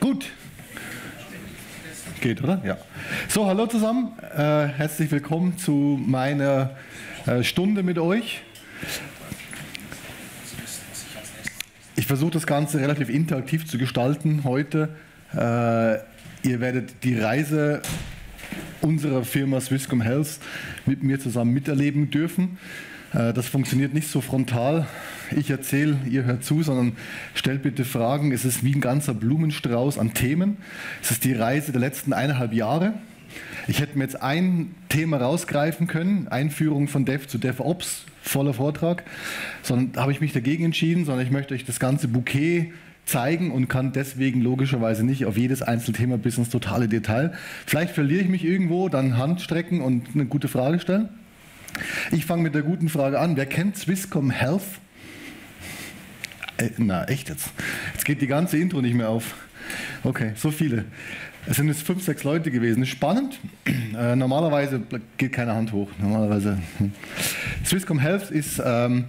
Gut. Geht, oder? Ja. So, hallo zusammen. Äh, herzlich willkommen zu meiner äh, Stunde mit euch. Ich versuche das Ganze relativ interaktiv zu gestalten heute. Äh, ihr werdet die Reise unserer Firma Swisscom Health mit mir zusammen miterleben dürfen. Äh, das funktioniert nicht so frontal. Ich erzähle, ihr hört zu, sondern stellt bitte Fragen. Es ist wie ein ganzer Blumenstrauß an Themen. Es ist die Reise der letzten eineinhalb Jahre. Ich hätte mir jetzt ein Thema rausgreifen können, Einführung von Dev zu DevOps, voller Vortrag, sondern habe ich mich dagegen entschieden, sondern ich möchte euch das ganze Bouquet zeigen und kann deswegen logischerweise nicht auf jedes Einzelthema bis ins totale Detail. Vielleicht verliere ich mich irgendwo, dann Hand strecken und eine gute Frage stellen. Ich fange mit der guten Frage an. Wer kennt Swisscom Health? Äh, na, echt jetzt? Jetzt geht die ganze Intro nicht mehr auf. Okay, so viele. Es sind jetzt fünf, sechs Leute gewesen. Spannend. Äh, normalerweise geht keine Hand hoch. Normalerweise. Hm. Swisscom Health ist ähm,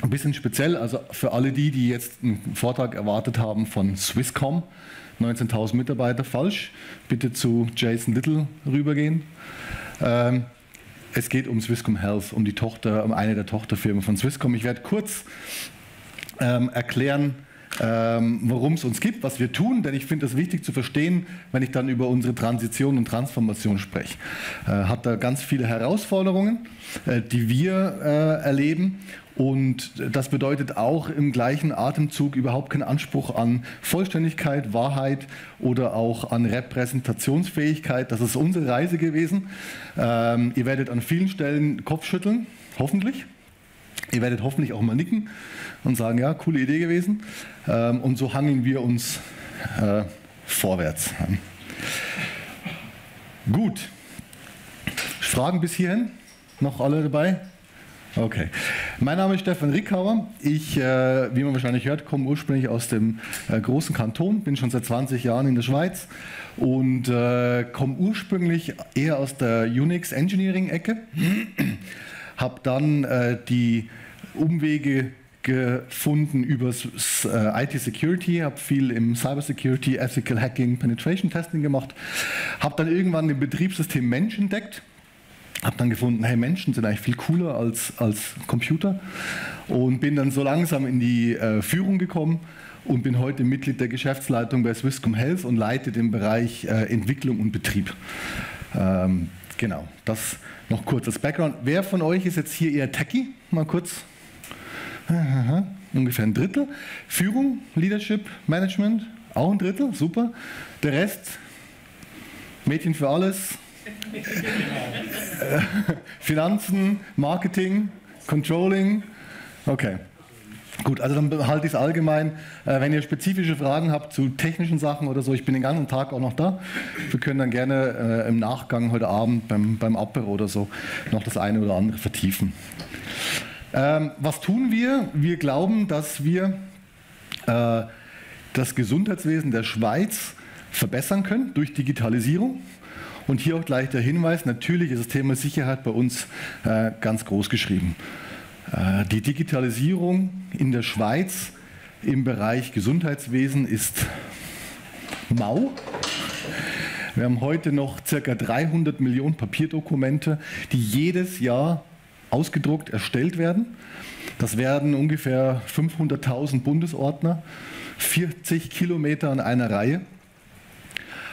ein bisschen speziell. Also für alle die, die jetzt einen Vortrag erwartet haben von Swisscom, 19.000 Mitarbeiter, falsch. Bitte zu Jason Little rübergehen. Ähm, es geht um Swisscom Health, um die Tochter, um eine der Tochterfirmen von Swisscom. Ich werde kurz ähm, erklären, ähm, worum es uns gibt, was wir tun, denn ich finde es wichtig zu verstehen, wenn ich dann über unsere Transition und Transformation spreche. Äh, hat da ganz viele Herausforderungen, äh, die wir äh, erleben und das bedeutet auch im gleichen Atemzug überhaupt keinen Anspruch an Vollständigkeit, Wahrheit oder auch an Repräsentationsfähigkeit. Das ist unsere Reise gewesen. Ähm, ihr werdet an vielen Stellen Kopfschütteln, hoffentlich. Ihr werdet hoffentlich auch mal nicken und sagen, ja, coole Idee gewesen. Ähm, und so hangeln wir uns äh, vorwärts. Gut. Fragen bis hierhin? Noch alle dabei? Okay. Mein Name ist Stefan Rickhauer. Ich, äh, wie man wahrscheinlich hört, komme ursprünglich aus dem äh, großen Kanton, bin schon seit 20 Jahren in der Schweiz und komme ursprünglich eher aus der Unix Engineering Ecke. Habe dann äh, die Umwege gefunden über äh, IT Security, habe viel im Cyber Security, Ethical Hacking, Penetration Testing gemacht, habe dann irgendwann im Betriebssystem Mensch entdeckt habe dann gefunden, hey, Menschen sind eigentlich viel cooler als, als Computer und bin dann so langsam in die äh, Führung gekommen und bin heute Mitglied der Geschäftsleitung bei Swisscom Health und leite den Bereich äh, Entwicklung und Betrieb. Ähm, genau, das noch kurz als Background. Wer von euch ist jetzt hier eher Techie? Mal kurz. Ungefähr ein Drittel. Führung, Leadership, Management, auch ein Drittel, super. Der Rest, Mädchen für alles, Finanzen, Marketing, Controlling. Okay. Gut, also dann halte ich es allgemein. Äh, wenn ihr spezifische Fragen habt zu technischen Sachen oder so, ich bin den ganzen Tag auch noch da. Wir können dann gerne äh, im Nachgang heute Abend beim, beim Apero oder so noch das eine oder andere vertiefen. Ähm, was tun wir? Wir glauben, dass wir äh, das Gesundheitswesen der Schweiz verbessern können durch Digitalisierung. Und hier auch gleich der Hinweis, natürlich ist das Thema Sicherheit bei uns äh, ganz groß geschrieben. Äh, die Digitalisierung in der Schweiz im Bereich Gesundheitswesen ist mau. Wir haben heute noch ca. 300 Millionen Papierdokumente, die jedes Jahr ausgedruckt erstellt werden. Das werden ungefähr 500.000 Bundesordner, 40 Kilometer an einer Reihe.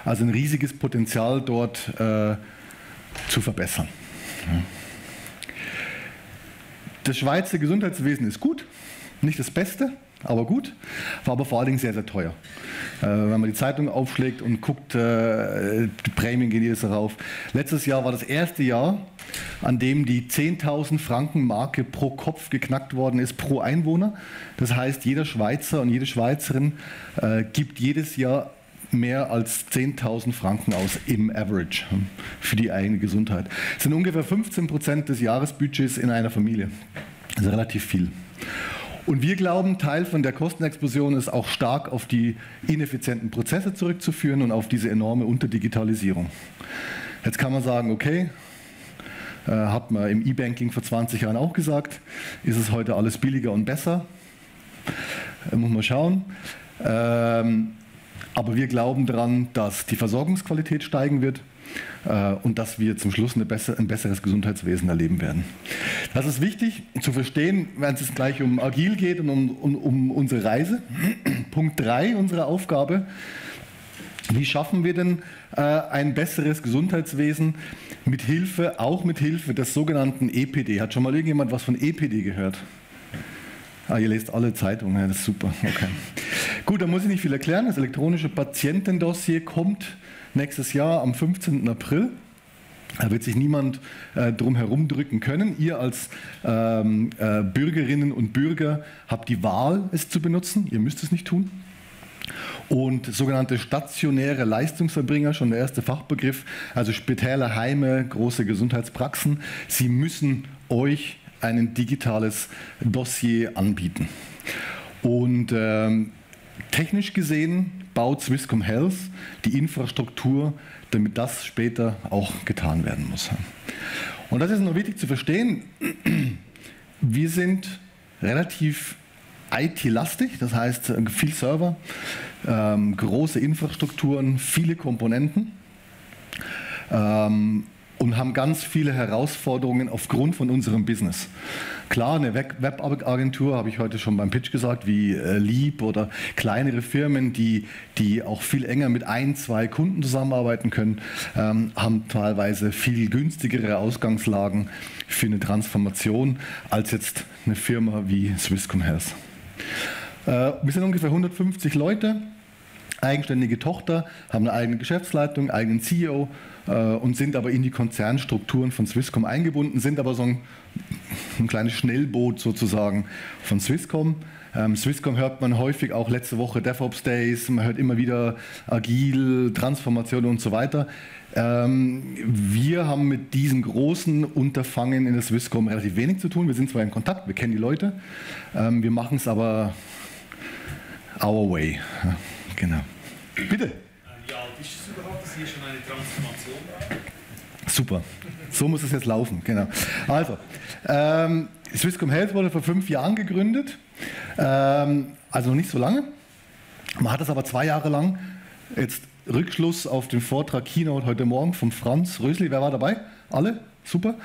Also ein riesiges Potenzial dort äh, zu verbessern. Das Schweizer Gesundheitswesen ist gut, nicht das Beste, aber gut, war aber vor allen Dingen sehr, sehr teuer. Äh, wenn man die Zeitung aufschlägt und guckt, äh, die Prämien gehen jedes Jahr rauf. Letztes Jahr war das erste Jahr, an dem die 10.000 Franken Marke pro Kopf geknackt worden ist, pro Einwohner. Das heißt, jeder Schweizer und jede Schweizerin äh, gibt jedes Jahr mehr als 10.000 Franken aus im Average für die eigene Gesundheit. Das sind ungefähr 15 Prozent des Jahresbudgets in einer Familie. Das ist relativ viel. Und wir glauben, Teil von der Kostenexplosion ist auch stark auf die ineffizienten Prozesse zurückzuführen und auf diese enorme Unterdigitalisierung. Jetzt kann man sagen, okay, äh, hat man im E-Banking vor 20 Jahren auch gesagt, ist es heute alles billiger und besser? Äh, muss man schauen. Ähm, aber wir glauben daran, dass die Versorgungsqualität steigen wird äh, und dass wir zum Schluss besser, ein besseres Gesundheitswesen erleben werden. Das ist wichtig zu verstehen, wenn es gleich um Agil geht und um, um, um unsere Reise. Punkt 3 unserer Aufgabe. Wie schaffen wir denn äh, ein besseres Gesundheitswesen mit Hilfe, auch mit Hilfe des sogenannten EPD? Hat schon mal irgendjemand was von EPD gehört? Ah, ihr lest alle Zeitungen, das ist super. Okay. Gut, da muss ich nicht viel erklären. Das elektronische Patientendossier kommt nächstes Jahr am 15. April. Da wird sich niemand äh, drum herum drücken können. Ihr als ähm, äh, Bürgerinnen und Bürger habt die Wahl, es zu benutzen. Ihr müsst es nicht tun. Und sogenannte stationäre Leistungserbringer, schon der erste Fachbegriff, also Spitäler, Heime, große Gesundheitspraxen, sie müssen euch ein digitales Dossier anbieten. Und ähm, technisch gesehen baut Swisscom Health die Infrastruktur, damit das später auch getan werden muss. Und das ist noch wichtig zu verstehen. Wir sind relativ IT-lastig, das heißt viel Server, ähm, große Infrastrukturen, viele Komponenten. Ähm, und haben ganz viele Herausforderungen aufgrund von unserem Business. Klar, eine Webagentur, habe ich heute schon beim Pitch gesagt, wie äh, Leap oder kleinere Firmen, die, die auch viel enger mit ein, zwei Kunden zusammenarbeiten können, ähm, haben teilweise viel günstigere Ausgangslagen für eine Transformation als jetzt eine Firma wie Swisscom Health. Äh, wir sind ungefähr 150 Leute, eigenständige Tochter, haben eine eigene Geschäftsleitung, eigenen CEO und sind aber in die Konzernstrukturen von Swisscom eingebunden, sind aber so ein, ein kleines Schnellboot sozusagen von Swisscom. Ähm, Swisscom hört man häufig auch letzte Woche DevOps Days, man hört immer wieder Agil, Transformation und so weiter. Ähm, wir haben mit diesen großen Unterfangen in der Swisscom relativ wenig zu tun. Wir sind zwar in Kontakt, wir kennen die Leute, ähm, wir machen es aber our way. Genau. Bitte. Alt ist es überhaupt, dass hier schon eine Transformation? Super. So muss es jetzt laufen, genau. Also, ähm, Swisscom Health wurde vor fünf Jahren gegründet, ähm, also noch nicht so lange. Man hat es aber zwei Jahre lang, jetzt Rückschluss auf den Vortrag Keynote heute Morgen von Franz Rösli, wer war dabei? Alle? Super.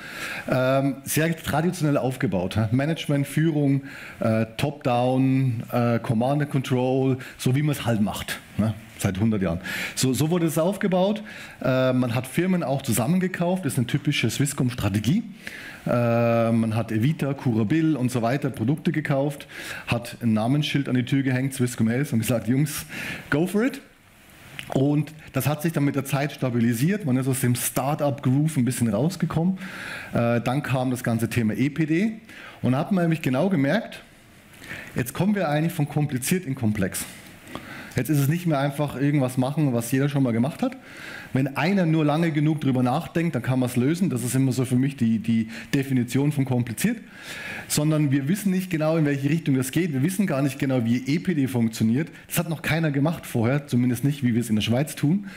Ähm, sehr traditionell aufgebaut. Management, Führung, äh, Top-Down, äh, Command and Control, so wie man es halt macht. Ne? Seit 100 Jahren. So, so wurde es aufgebaut. Äh, man hat Firmen auch zusammengekauft. Das ist eine typische Swisscom-Strategie. Äh, man hat Evita, Curabil und so weiter Produkte gekauft, hat ein Namensschild an die Tür gehängt, Swisscom Health, und gesagt: Jungs, go for it. Und das hat sich dann mit der Zeit stabilisiert. Man ist aus dem Startup-Groove ein bisschen rausgekommen. Äh, dann kam das ganze Thema EPD. Und da hat man nämlich genau gemerkt, jetzt kommen wir eigentlich von kompliziert in komplex. Jetzt ist es nicht mehr einfach irgendwas machen, was jeder schon mal gemacht hat. Wenn einer nur lange genug drüber nachdenkt, dann kann man es lösen. Das ist immer so für mich die, die Definition von kompliziert. Sondern wir wissen nicht genau, in welche Richtung das geht. Wir wissen gar nicht genau, wie EPD funktioniert. Das hat noch keiner gemacht vorher, zumindest nicht, wie wir es in der Schweiz tun.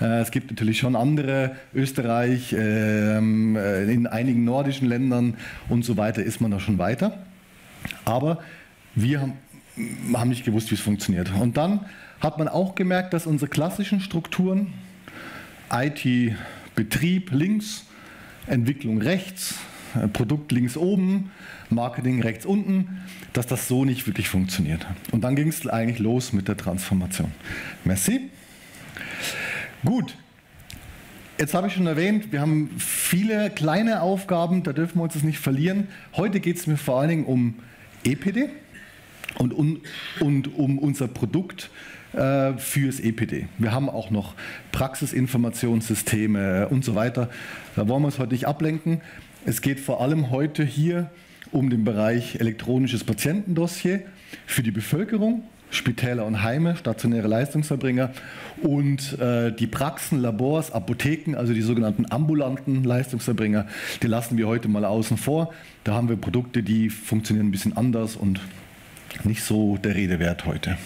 Äh, es gibt natürlich schon andere, Österreich, ähm, äh, in einigen nordischen Ländern und so weiter ist man da schon weiter. Aber wir haben, haben nicht gewusst, wie es funktioniert. Und dann hat man auch gemerkt, dass unsere klassischen Strukturen, IT-Betrieb links, Entwicklung rechts, äh, Produkt links oben, Marketing rechts unten, dass das so nicht wirklich funktioniert. Und dann ging es eigentlich los mit der Transformation. Merci. Gut, Jetzt habe ich schon erwähnt, wir haben viele kleine Aufgaben, da dürfen wir uns das nicht verlieren. Heute geht es mir vor allen Dingen um EPD und, um, und um unser Produkt äh, fürs EPD. Wir haben auch noch Praxisinformationssysteme und so weiter. Da wollen wir uns heute nicht ablenken. Es geht vor allem heute hier um den Bereich elektronisches Patientendossier für die Bevölkerung, Spitäler und Heime, stationäre Leistungserbringer und äh, die Praxen, Labors, Apotheken, also die sogenannten ambulanten Leistungserbringer, die lassen wir heute mal außen vor. Da haben wir Produkte, die funktionieren ein bisschen anders und nicht so der Rede wert heute.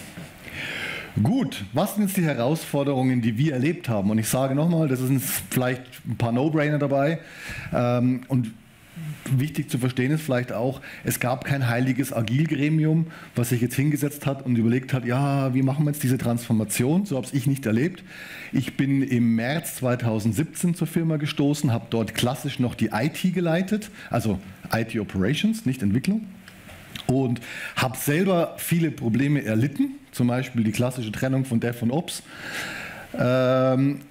Gut, was sind jetzt die Herausforderungen, die wir erlebt haben? Und ich sage nochmal, das sind vielleicht ein paar No-Brainer dabei. Ähm, und wichtig zu verstehen ist vielleicht auch, es gab kein heiliges Agilgremium, was sich jetzt hingesetzt hat und überlegt hat, ja, wie machen wir jetzt diese Transformation? So habe ich nicht erlebt. Ich bin im März 2017 zur Firma gestoßen, habe dort klassisch noch die IT geleitet, also IT Operations, nicht Entwicklung. Und habe selber viele Probleme erlitten, zum Beispiel die klassische Trennung von Dev und Ops. Ähm,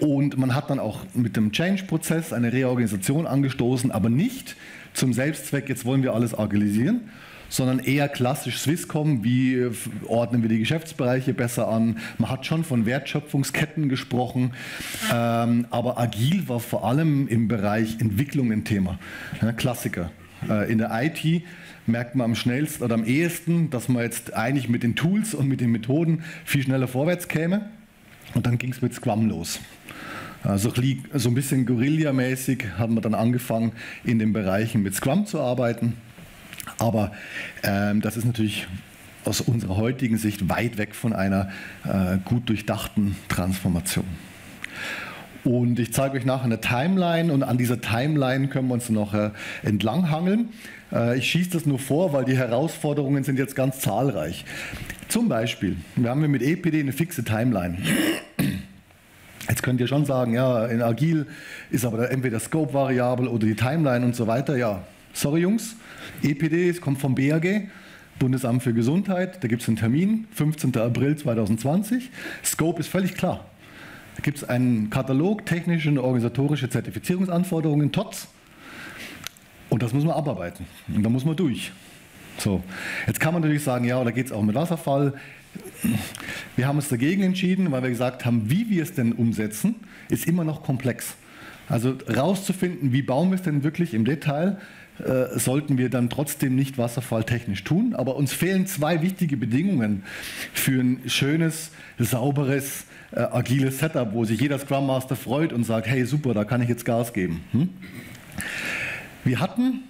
und man hat dann auch mit dem Change-Prozess eine Reorganisation angestoßen, aber nicht zum Selbstzweck, jetzt wollen wir alles agilisieren, sondern eher klassisch Swisscom, wie ordnen wir die Geschäftsbereiche besser an. Man hat schon von Wertschöpfungsketten gesprochen, ähm, aber agil war vor allem im Bereich Entwicklung ein Thema. Ja, Klassiker. Äh, in der IT merkt man am schnellsten oder am ehesten, dass man jetzt eigentlich mit den Tools und mit den Methoden viel schneller vorwärts käme. Und dann ging es mit Scrum los. Also so ein bisschen Guerilla-mäßig hat man dann angefangen, in den Bereichen mit Scrum zu arbeiten. Aber ähm, das ist natürlich aus unserer heutigen Sicht weit weg von einer äh, gut durchdachten Transformation. Und ich zeige euch nachher eine Timeline und an dieser Timeline können wir uns noch äh, entlanghangeln. Äh, ich schieße das nur vor, weil die Herausforderungen sind jetzt ganz zahlreich. Zum Beispiel, wir haben mit EPD eine fixe Timeline. Jetzt könnt ihr schon sagen, ja, in Agil ist aber entweder Scope variabel oder die Timeline und so weiter. Ja, sorry Jungs, EPD kommt vom BAG, Bundesamt für Gesundheit, da gibt es einen Termin, 15. April 2020. Scope ist völlig klar. Da gibt es einen Katalog technische und organisatorische Zertifizierungsanforderungen, TOTS. Und das muss man abarbeiten. Und da muss man durch. So, jetzt kann man natürlich sagen, ja, da geht es auch mit Wasserfall. Wir haben uns dagegen entschieden, weil wir gesagt haben, wie wir es denn umsetzen, ist immer noch komplex. Also rauszufinden, wie bauen wir es denn wirklich im Detail, äh, sollten wir dann trotzdem nicht wasserfalltechnisch tun. Aber uns fehlen zwei wichtige Bedingungen für ein schönes, sauberes, äh, agiles Setup, wo sich jeder Scrum Master freut und sagt, hey super, da kann ich jetzt Gas geben. Hm? Wir hatten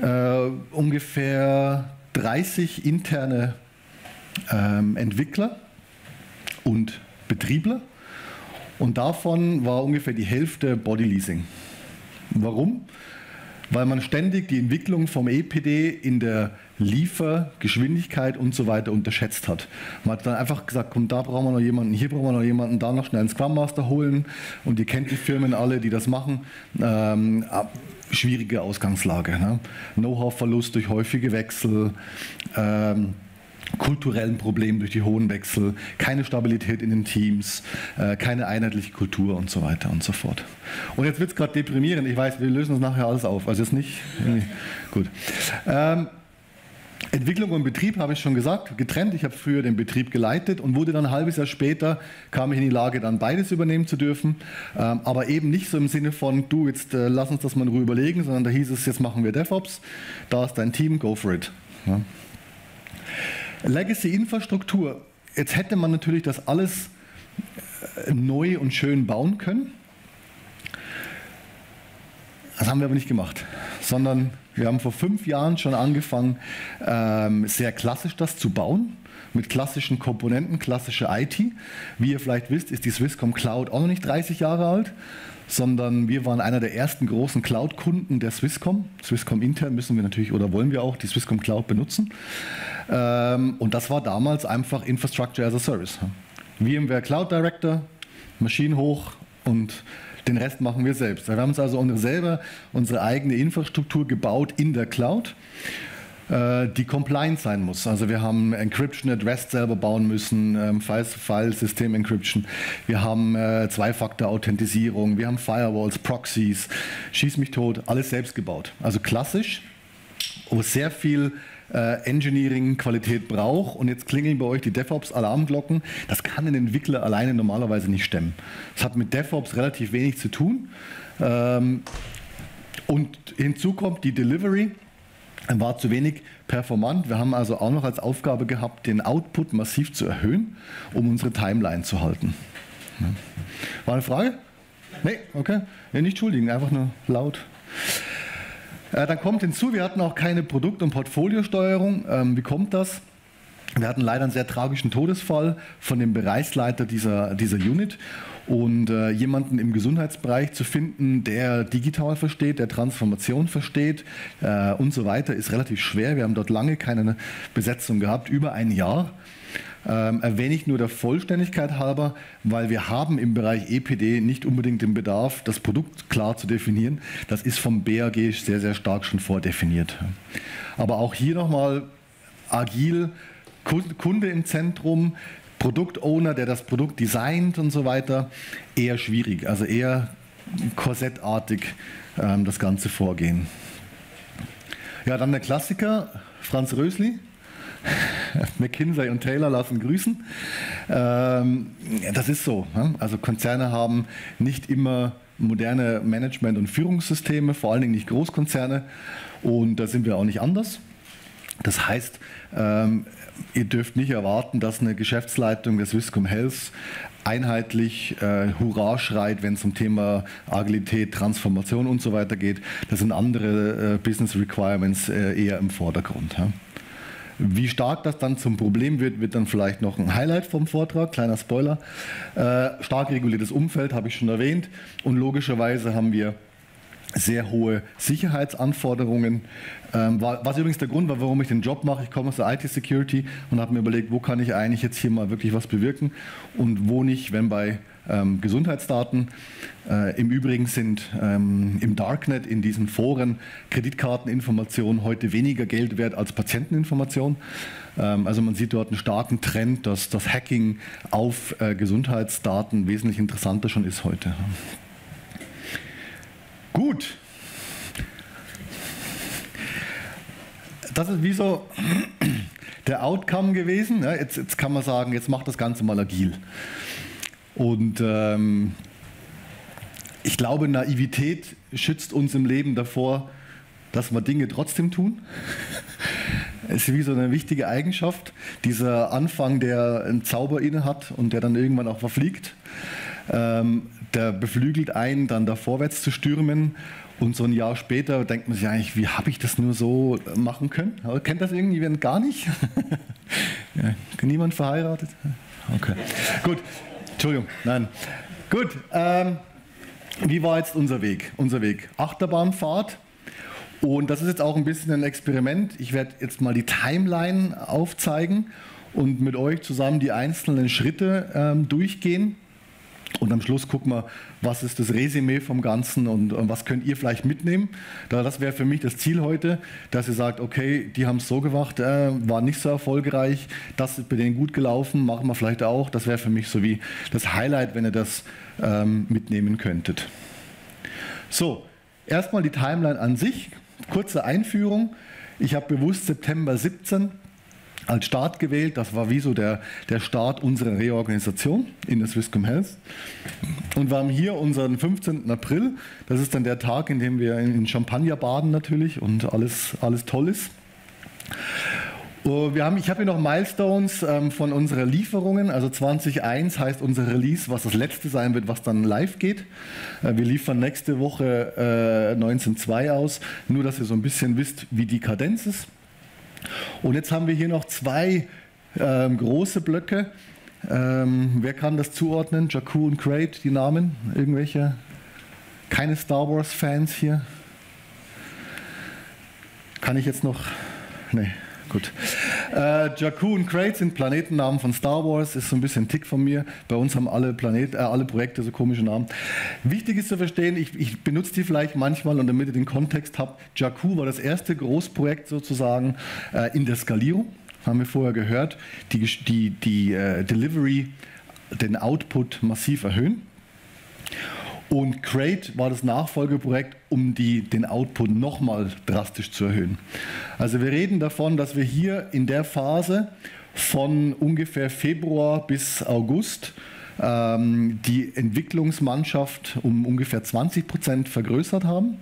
äh, ungefähr 30 interne ähm, Entwickler und Betriebler und davon war ungefähr die Hälfte Bodyleasing. Warum? Weil man ständig die Entwicklung vom EPD in der Liefergeschwindigkeit und so weiter unterschätzt hat. Man hat dann einfach gesagt, komm, da brauchen wir noch jemanden, hier brauchen wir noch jemanden, da noch schnell einen Scrum Master holen und ihr kennt die Firmen alle, die das machen. Ähm, schwierige Ausgangslage. Ne? Know-how-Verlust durch häufige Wechsel. Ähm, kulturellen Problemen durch die hohen Wechsel, keine Stabilität in den Teams, äh, keine einheitliche Kultur und so weiter und so fort. Und jetzt wird es gerade deprimierend. Ich weiß, wir lösen das nachher alles auf. Also jetzt nicht. Gut. Ähm, Entwicklung und Betrieb habe ich schon gesagt, getrennt. Ich habe früher den Betrieb geleitet und wurde dann ein halbes Jahr später, kam ich in die Lage, dann beides übernehmen zu dürfen. Ähm, aber eben nicht so im Sinne von, du, jetzt äh, lass uns das mal in Ruhe überlegen, sondern da hieß es, jetzt machen wir DevOps, da ist dein Team, go for it. Ja. Legacy-Infrastruktur. Jetzt hätte man natürlich das alles äh, neu und schön bauen können. Das haben wir aber nicht gemacht, sondern wir haben vor fünf Jahren schon angefangen, ähm, sehr klassisch das zu bauen, mit klassischen Komponenten, klassische IT. Wie ihr vielleicht wisst, ist die Swisscom Cloud auch noch nicht 30 Jahre alt, sondern wir waren einer der ersten großen Cloud-Kunden der Swisscom. Swisscom intern müssen wir natürlich oder wollen wir auch die Swisscom Cloud benutzen. Ähm, und das war damals einfach Infrastructure as a Service. VMware Cloud Director, Maschinen hoch und den Rest machen wir selbst. Wir haben uns also selber unsere eigene Infrastruktur gebaut in der Cloud äh, die compliant sein muss. Also wir haben Encryption at Rest selber bauen müssen, ähm, File-System Encryption, wir haben äh, Zwei-Faktor-Authentisierung, wir haben Firewalls, Proxies, schieß mich tot, alles selbst gebaut. Also klassisch, wo sehr viel äh, Engineering-Qualität braucht und jetzt klingeln bei euch die DevOps-Alarmglocken. Das kann ein Entwickler alleine normalerweise nicht stemmen. Das hat mit DevOps relativ wenig zu tun. Ähm, und hinzu kommt die Delivery war zu wenig performant. Wir haben also auch noch als Aufgabe gehabt, den Output massiv zu erhöhen, um unsere Timeline zu halten. War eine Frage? Nee, okay. Nee, nicht schuldigen, einfach nur laut. Äh, dann kommt hinzu, wir hatten auch keine Produkt- und Portfoliosteuerung. Ähm, wie kommt das? Wir hatten leider einen sehr tragischen Todesfall von dem Bereichsleiter dieser, dieser Unit. Und äh, jemanden im Gesundheitsbereich zu finden, der digital versteht, der Transformation versteht äh, und so weiter, ist relativ schwer. Wir haben dort lange keine Besetzung gehabt, über ein Jahr. Ähm, erwähne ich nur der Vollständigkeit halber, weil wir haben im Bereich EPD nicht unbedingt den Bedarf, das Produkt klar zu definieren. Das ist vom BAG sehr, sehr stark schon vordefiniert. Aber auch hier nochmal agil, Kunde im Zentrum, Produktowner, der das Produkt designt und so weiter, eher schwierig, also eher korsettartig ähm, das ganze Vorgehen. Ja, dann der Klassiker, Franz Rösli. McKinsey und Taylor lassen grüßen. Ähm, das ist so. Ne? Also Konzerne haben nicht immer moderne Management- und Führungssysteme, vor allen Dingen nicht Großkonzerne. Und da sind wir auch nicht anders. Das heißt, ähm, ihr dürft nicht erwarten, dass eine Geschäftsleitung des Swisscom Health einheitlich äh, Hurra schreit, wenn es um Thema Agilität, Transformation und so weiter geht. Das sind andere äh, Business Requirements äh, eher im Vordergrund. Ja. Wie stark das dann zum Problem wird, wird dann vielleicht noch ein Highlight vom Vortrag, kleiner Spoiler. Äh, stark reguliertes Umfeld habe ich schon erwähnt und logischerweise haben wir sehr hohe Sicherheitsanforderungen, ähm, was übrigens der Grund war, warum ich den Job mache. Ich komme aus der IT-Security und habe mir überlegt, wo kann ich eigentlich jetzt hier mal wirklich was bewirken und wo nicht, wenn bei ähm, Gesundheitsdaten. Äh, Im Übrigen sind ähm, im Darknet, in diesen Foren, Kreditkarteninformationen heute weniger Geld wert als Patienteninformationen. Ähm, also man sieht dort einen starken Trend, dass das Hacking auf äh, Gesundheitsdaten wesentlich interessanter schon ist heute. Gut. Das ist wie so der Outcome gewesen. Ne? Jetzt, jetzt kann man sagen, jetzt macht das Ganze mal agil. Und ähm, ich glaube, Naivität schützt uns im Leben davor, dass wir Dinge trotzdem tun. Es ist wie so eine wichtige Eigenschaft, dieser Anfang, der einen Zauber inne hat und der dann irgendwann auch verfliegt. Ähm, der beflügelt einen, dann da vorwärts zu stürmen. Und so ein Jahr später denkt man sich eigentlich, wie habe ich das nur so machen können? Aber kennt das irgendwie gar nicht? ja, niemand verheiratet? Okay, gut. Entschuldigung, nein. Gut, ähm, wie war jetzt unser Weg? Unser Weg, Achterbahnfahrt. Und das ist jetzt auch ein bisschen ein Experiment. Ich werde jetzt mal die Timeline aufzeigen und mit euch zusammen die einzelnen Schritte ähm, durchgehen. Und am Schluss gucken wir, was ist das Resümee vom Ganzen und, und was könnt ihr vielleicht mitnehmen. Das wäre für mich das Ziel heute, dass ihr sagt, okay, die haben es so gemacht, äh, war nicht so erfolgreich, das ist bei denen gut gelaufen, machen wir vielleicht auch. Das wäre für mich so wie das Highlight, wenn ihr das ähm, mitnehmen könntet. So, erstmal die Timeline an sich, kurze Einführung. Ich habe bewusst September 17 als Start gewählt. Das war wie so der, der Start unserer Reorganisation in der Swisscom Health. Und wir haben hier unseren 15. April. Das ist dann der Tag, in dem wir in Champagner baden natürlich und alles, alles toll ist. Oh, wir haben, ich habe hier noch Milestones ähm, von unseren Lieferungen. Also 20.1 heißt unser Release, was das letzte sein wird, was dann live geht. Äh, wir liefern nächste Woche äh, 19.2 aus. Nur, dass ihr so ein bisschen wisst, wie die Kadenz ist. Und jetzt haben wir hier noch zwei ähm, große Blöcke. Ähm, wer kann das zuordnen? Jakku und Crate, die Namen? Irgendwelche? Keine Star Wars-Fans hier? Kann ich jetzt noch? Nee, gut. Äh, Jakku und Crate sind Planetennamen von Star Wars, ist so ein bisschen ein Tick von mir. Bei uns haben alle, Planet, äh, alle Projekte so komische Namen. Wichtig ist zu verstehen, ich, ich benutze die vielleicht manchmal und damit ihr den Kontext habt, Jakku war das erste Großprojekt sozusagen äh, in der Skalierung, haben wir vorher gehört, die, die, die äh, Delivery, den Output massiv erhöhen. Und Crate war das Nachfolgeprojekt, um die, den Output nochmal drastisch zu erhöhen. Also wir reden davon, dass wir hier in der Phase von ungefähr Februar bis August ähm, die Entwicklungsmannschaft um ungefähr 20 Prozent vergrößert haben.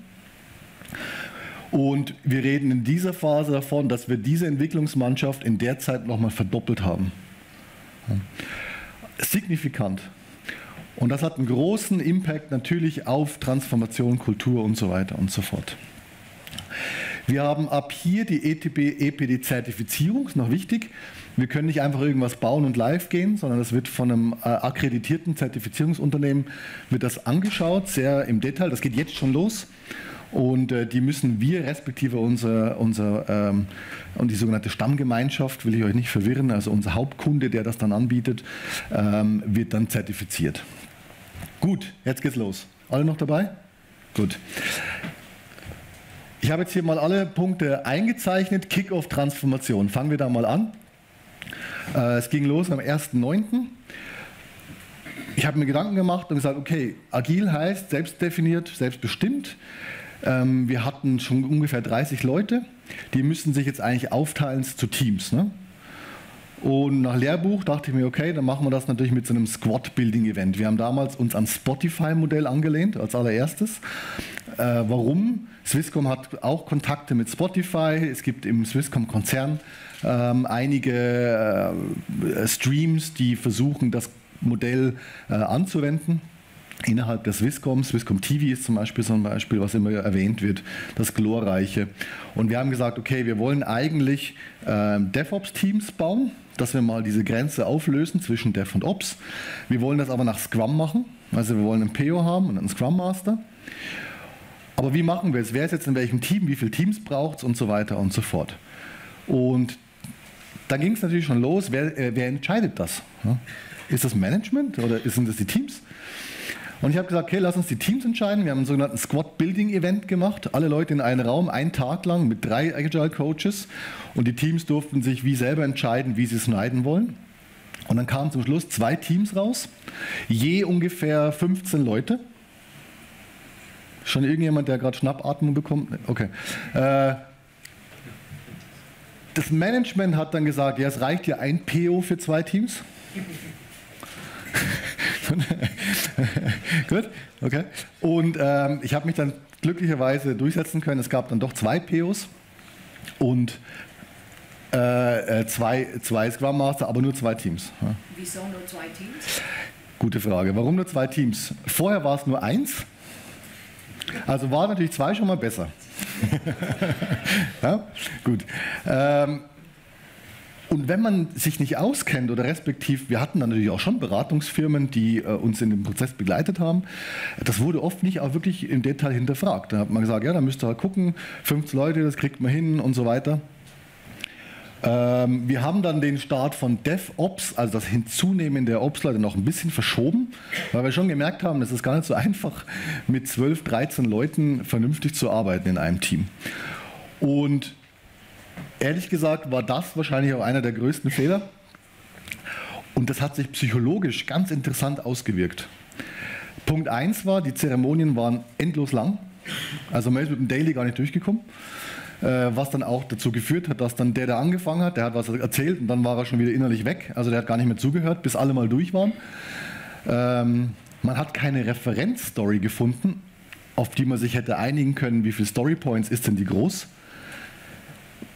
Und wir reden in dieser Phase davon, dass wir diese Entwicklungsmannschaft in der Zeit nochmal verdoppelt haben. Signifikant. Und das hat einen großen Impact natürlich auf Transformation, Kultur und so weiter und so fort. Wir haben ab hier die E ETB EPD-Zertifizierung, ist noch wichtig. Wir können nicht einfach irgendwas bauen und live gehen, sondern das wird von einem äh, akkreditierten Zertifizierungsunternehmen wird das angeschaut, sehr im Detail. Das geht jetzt schon los. Und äh, die müssen wir, respektive unser, unser ähm, und die sogenannte Stammgemeinschaft, will ich euch nicht verwirren, also unser Hauptkunde, der das dann anbietet, ähm, wird dann zertifiziert. Gut, jetzt geht's los. Alle noch dabei? Gut. Ich habe jetzt hier mal alle Punkte eingezeichnet. Kick-off-Transformation. Fangen wir da mal an. Äh, es ging los am 1.9. Ich habe mir Gedanken gemacht und gesagt, okay, agil heißt selbstdefiniert, selbstbestimmt. Ähm, wir hatten schon ungefähr 30 Leute. Die müssen sich jetzt eigentlich aufteilen zu Teams. Ne? Und nach Lehrbuch dachte ich mir, okay, dann machen wir das natürlich mit so einem Squad-Building-Event. Wir haben damals uns an Spotify-Modell angelehnt, als allererstes. Äh, warum? Swisscom hat auch Kontakte mit Spotify. Es gibt im Swisscom-Konzern ähm, einige äh, Streams, die versuchen, das Modell äh, anzuwenden innerhalb der Swisscom. Swisscom TV ist zum Beispiel so ein Beispiel, was immer erwähnt wird, das Glorreiche. Und wir haben gesagt, okay, wir wollen eigentlich äh, DevOps-Teams bauen, dass wir mal diese Grenze auflösen zwischen Dev und Ops. Wir wollen das aber nach Scrum machen. Also wir wollen einen PO haben und einen Scrum Master. Aber wie machen wir es? Wer ist jetzt in welchem Team? Wie viele Teams braucht es? Und so weiter und so fort. Und da ging es natürlich schon los. Wer, äh, wer entscheidet das? Ist das Management oder sind das die Teams? Und ich habe gesagt, okay, lass uns die Teams entscheiden. Wir haben einen sogenannten Squad Building Event gemacht. Alle Leute in einen Raum, einen Tag lang mit drei Agile Coaches. Und die Teams durften sich wie selber entscheiden, wie sie es schneiden wollen. Und dann kamen zum Schluss zwei Teams raus, je ungefähr 15 Leute. Schon irgendjemand, der gerade Schnappatmung bekommt? Okay. Äh, das Management hat dann gesagt, ja, es reicht ja ein PO für zwei Teams. Gut, okay. Und ähm, ich habe mich dann glücklicherweise durchsetzen können. Es gab dann doch zwei POs und äh, äh, zwei, zwei Scrum Master, aber nur zwei Teams. Ja. Wieso nur zwei Teams? Gute Frage. Warum nur zwei Teams? Vorher war es nur eins. Also war natürlich zwei schon mal besser. ja? Gut. Ähm, und wenn man sich nicht auskennt oder respektiv, wir hatten dann natürlich auch schon Beratungsfirmen, die äh, uns in dem Prozess begleitet haben, das wurde oft nicht auch wirklich im Detail hinterfragt. Da hat man gesagt, ja, da müsst ihr halt gucken, 15 Leute, das kriegt man hin und so weiter. Ähm, wir haben dann den Start von DevOps, also das Hinzunehmen der Ops-Leute, noch ein bisschen verschoben, weil wir schon gemerkt haben, es ist gar nicht so einfach, mit 12, 13 Leuten vernünftig zu arbeiten in einem Team. Und ehrlich gesagt war das wahrscheinlich auch einer der größten Fehler. Und das hat sich psychologisch ganz interessant ausgewirkt. Punkt 1 war, die Zeremonien waren endlos lang. Also man ist mit dem Daily gar nicht durchgekommen. Äh, was dann auch dazu geführt hat, dass dann der, der angefangen hat, der hat was erzählt und dann war er schon wieder innerlich weg. Also der hat gar nicht mehr zugehört, bis alle mal durch waren. Ähm, man hat keine Referenzstory gefunden, auf die man sich hätte einigen können, wie viele Storypoints ist denn die groß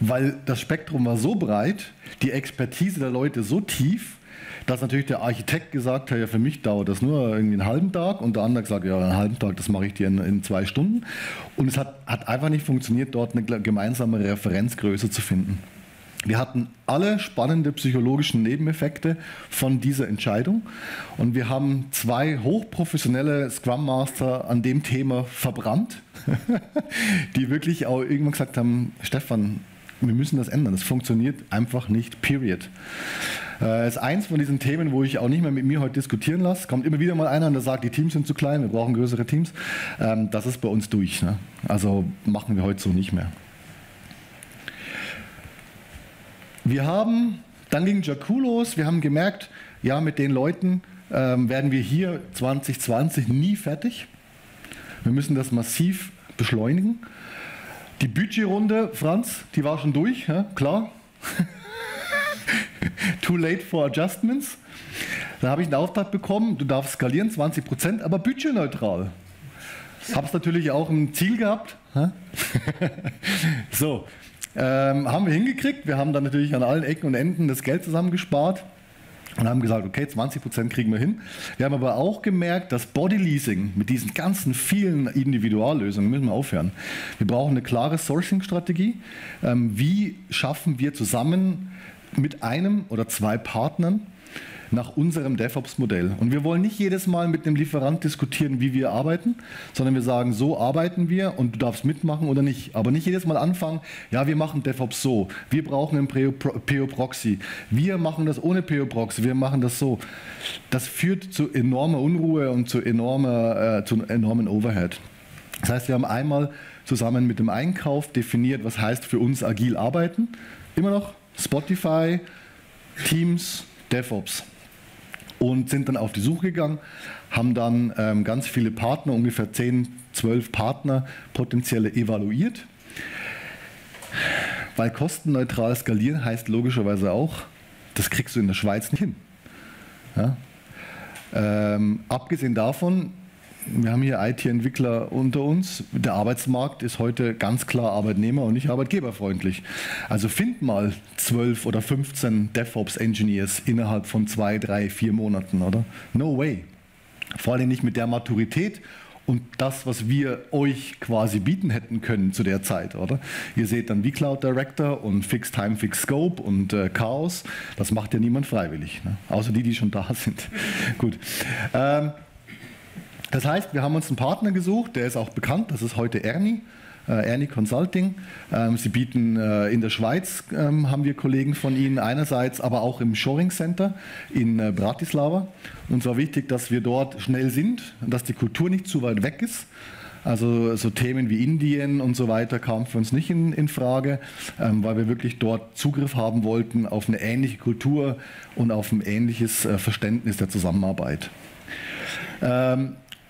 weil das Spektrum war so breit, die Expertise der Leute so tief, dass natürlich der Architekt gesagt hat, ja, für mich dauert das nur irgendwie einen halben Tag und der andere gesagt, ja, einen halben Tag, das mache ich dir in, in zwei Stunden. Und es hat, hat einfach nicht funktioniert, dort eine gemeinsame Referenzgröße zu finden. Wir hatten alle spannende psychologischen Nebeneffekte von dieser Entscheidung und wir haben zwei hochprofessionelle Scrum Master an dem Thema verbrannt, die wirklich auch irgendwann gesagt haben, Stefan, wir müssen das ändern. Das funktioniert einfach nicht, period. Das ist eins von diesen Themen, wo ich auch nicht mehr mit mir heute diskutieren lasse. Kommt immer wieder mal einer und der sagt, die Teams sind zu klein, wir brauchen größere Teams. Ähm, das ist bei uns durch. Ne? Also machen wir heute so nicht mehr. Wir haben, dann ging Jakku los, wir haben gemerkt, ja, mit den Leuten ähm, werden wir hier 2020 nie fertig. Wir müssen das massiv beschleunigen. Die Budgetrunde, Franz, die war schon durch, ja, klar. Too late for adjustments. Da habe ich einen Auftrag bekommen, du darfst skalieren, 20 Prozent, aber budgetneutral. Habe es natürlich auch ein Ziel gehabt. so, ähm, haben wir hingekriegt. Wir haben dann natürlich an allen Ecken und Enden das Geld zusammengespart. Und haben gesagt, okay, 20 Prozent kriegen wir hin. Wir haben aber auch gemerkt, dass Bodyleasing mit diesen ganzen vielen Individuallösungen müssen wir aufhören. Wir brauchen eine klare Sourcing-Strategie. Ähm, wie schaffen wir zusammen mit einem oder zwei Partnern nach unserem DevOps-Modell. Und wir wollen nicht jedes Mal mit dem Lieferant diskutieren, wie wir arbeiten, sondern wir sagen, so arbeiten wir und du darfst mitmachen oder nicht. Aber nicht jedes Mal anfangen, ja, wir machen DevOps so, wir brauchen einen PO-Proxy, wir machen das ohne PO-Proxy, wir machen das so. Das führt zu enormer Unruhe und zu, enormer, äh, zu enormen Overhead. Das heißt, wir haben einmal zusammen mit dem Einkauf definiert, was heißt für uns agil arbeiten. Immer noch Spotify, Teams, DevOps. Und sind dann auf die Suche gegangen, haben dann ähm, ganz viele Partner, ungefähr 10, 12 Partner potenzielle evaluiert. Weil kostenneutral skalieren heißt logischerweise auch, das kriegst du in der Schweiz nicht hin. Ja? Ähm, abgesehen davon wir haben hier IT-Entwickler unter uns. Der Arbeitsmarkt ist heute ganz klar Arbeitnehmer und nicht arbeitgeberfreundlich. Also find mal 12 oder 15 DevOps-Engineers innerhalb von zwei, drei, vier Monaten, oder? No way. Vor allem nicht mit der Maturität und das, was wir euch quasi bieten hätten können zu der Zeit, oder? Ihr seht dann vCloud Director und Fixed Time, Fixed Scope und äh, Chaos. Das macht ja niemand freiwillig, ne? außer die, die schon da sind. Gut. Ähm, das heißt, wir haben uns einen Partner gesucht, der ist auch bekannt, das ist heute Ernie. Äh, Ernie Consulting. Ähm, sie bieten äh, in der Schweiz, ähm, haben wir Kollegen von ihnen, einerseits aber auch im Shoring Center in äh, Bratislava. Uns war wichtig, dass wir dort schnell sind, dass die Kultur nicht zu weit weg ist. Also so Themen wie Indien und so weiter kamen für uns nicht in, in Frage, ähm, weil wir wirklich dort Zugriff haben wollten auf eine ähnliche Kultur und auf ein ähnliches äh, Verständnis der Zusammenarbeit.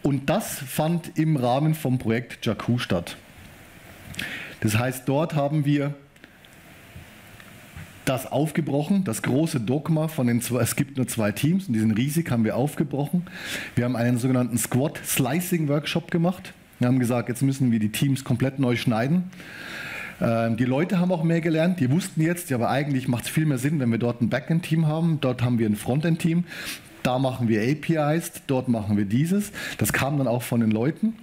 Und das fand im Rahmen vom Projekt Jakku statt. Das heißt, dort haben wir das aufgebrochen, das große Dogma von den zwei, es gibt nur zwei Teams und diesen riesig haben wir aufgebrochen. Wir haben einen sogenannten Squad Slicing Workshop gemacht. Wir haben gesagt, jetzt müssen wir die Teams komplett neu schneiden. Ähm, die Leute haben auch mehr gelernt, die wussten jetzt, ja, aber eigentlich macht es viel mehr Sinn, wenn wir dort ein Backend-Team haben. Dort haben wir ein Frontend-Team da machen wir APIs, dort machen wir dieses. Das kam dann auch von den Leuten.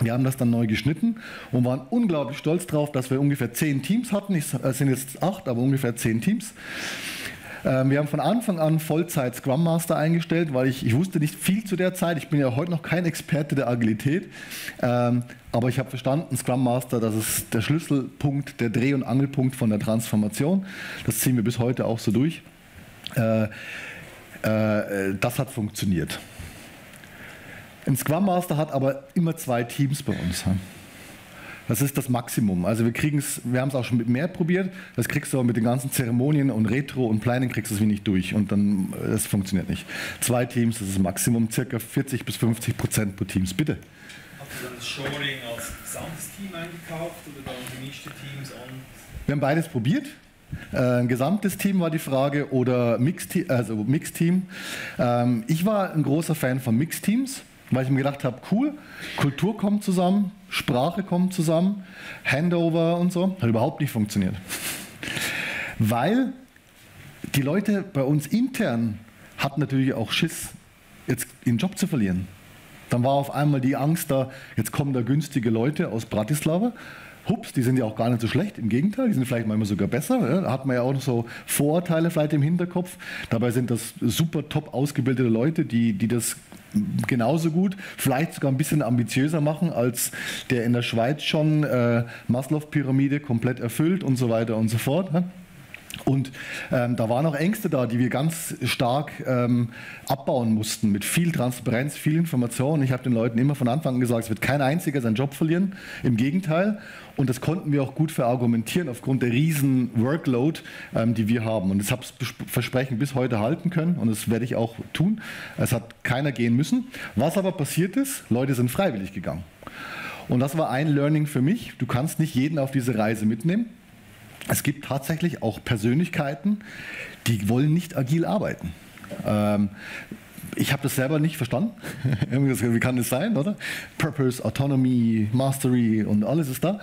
Wir haben das dann neu geschnitten und waren unglaublich stolz darauf, dass wir ungefähr zehn Teams hatten. Es sind jetzt acht, aber ungefähr zehn Teams. Ähm, wir haben von Anfang an Vollzeit Scrum Master eingestellt, weil ich, ich wusste nicht viel zu der Zeit. Ich bin ja heute noch kein Experte der Agilität, ähm, aber ich habe verstanden, Scrum Master, das ist der Schlüsselpunkt, der Dreh- und Angelpunkt von der Transformation. Das ziehen wir bis heute auch so durch. Äh, äh, das hat funktioniert. Ein Scrum Master hat aber immer zwei Teams bei uns. Das ist das Maximum. Also wir kriegen es, wir haben es auch schon mit mehr probiert. Das kriegst du aber mit den ganzen Zeremonien und Retro und Planning kriegst du es wie nicht durch und dann das funktioniert nicht. Zwei Teams, das ist das Maximum, circa 40 bis 50 Prozent pro Teams. Bitte. Habt ihr dann das Shoring als gesamtes Team eingekauft oder dann gemischte Teams an? Wir haben beides probiert. Äh, ein gesamtes Team war die Frage oder Mixteam. Also Mixteam. Ähm, ich war ein großer Fan von Mixteams, weil ich mir gedacht habe, cool, Kultur kommt zusammen, Sprache kommt zusammen, Handover und so. Hat überhaupt nicht funktioniert. Weil die Leute bei uns intern hatten natürlich auch Schiss, jetzt ihren Job zu verlieren. Dann war auf einmal die Angst da, jetzt kommen da günstige Leute aus Bratislava hups, die sind ja auch gar nicht so schlecht, im Gegenteil, die sind vielleicht manchmal sogar besser. Ja? Da hat man ja auch noch so Vorurteile vielleicht im Hinterkopf. Dabei sind das super top ausgebildete Leute, die, die das genauso gut, vielleicht sogar ein bisschen ambitiöser machen, als der in der Schweiz schon äh, Maslow-Pyramide komplett erfüllt und so weiter und so fort. Ja? Und ähm, da waren auch Ängste da, die wir ganz stark ähm, abbauen mussten, mit viel Transparenz, viel Information. Ich habe den Leuten immer von Anfang an gesagt, es wird kein einziger seinen Job verlieren. Im Gegenteil. Und das konnten wir auch gut verargumentieren aufgrund der riesen Workload, ähm, die wir haben. Und das habe ich Versprechen bis heute halten können und das werde ich auch tun. Es hat keiner gehen müssen. Was aber passiert ist, Leute sind freiwillig gegangen. Und das war ein Learning für mich. Du kannst nicht jeden auf diese Reise mitnehmen. Es gibt tatsächlich auch Persönlichkeiten, die wollen nicht agil arbeiten. Ähm, ich habe das selber nicht verstanden. Wie kann das sein, oder? Purpose, Autonomy, Mastery und alles ist da.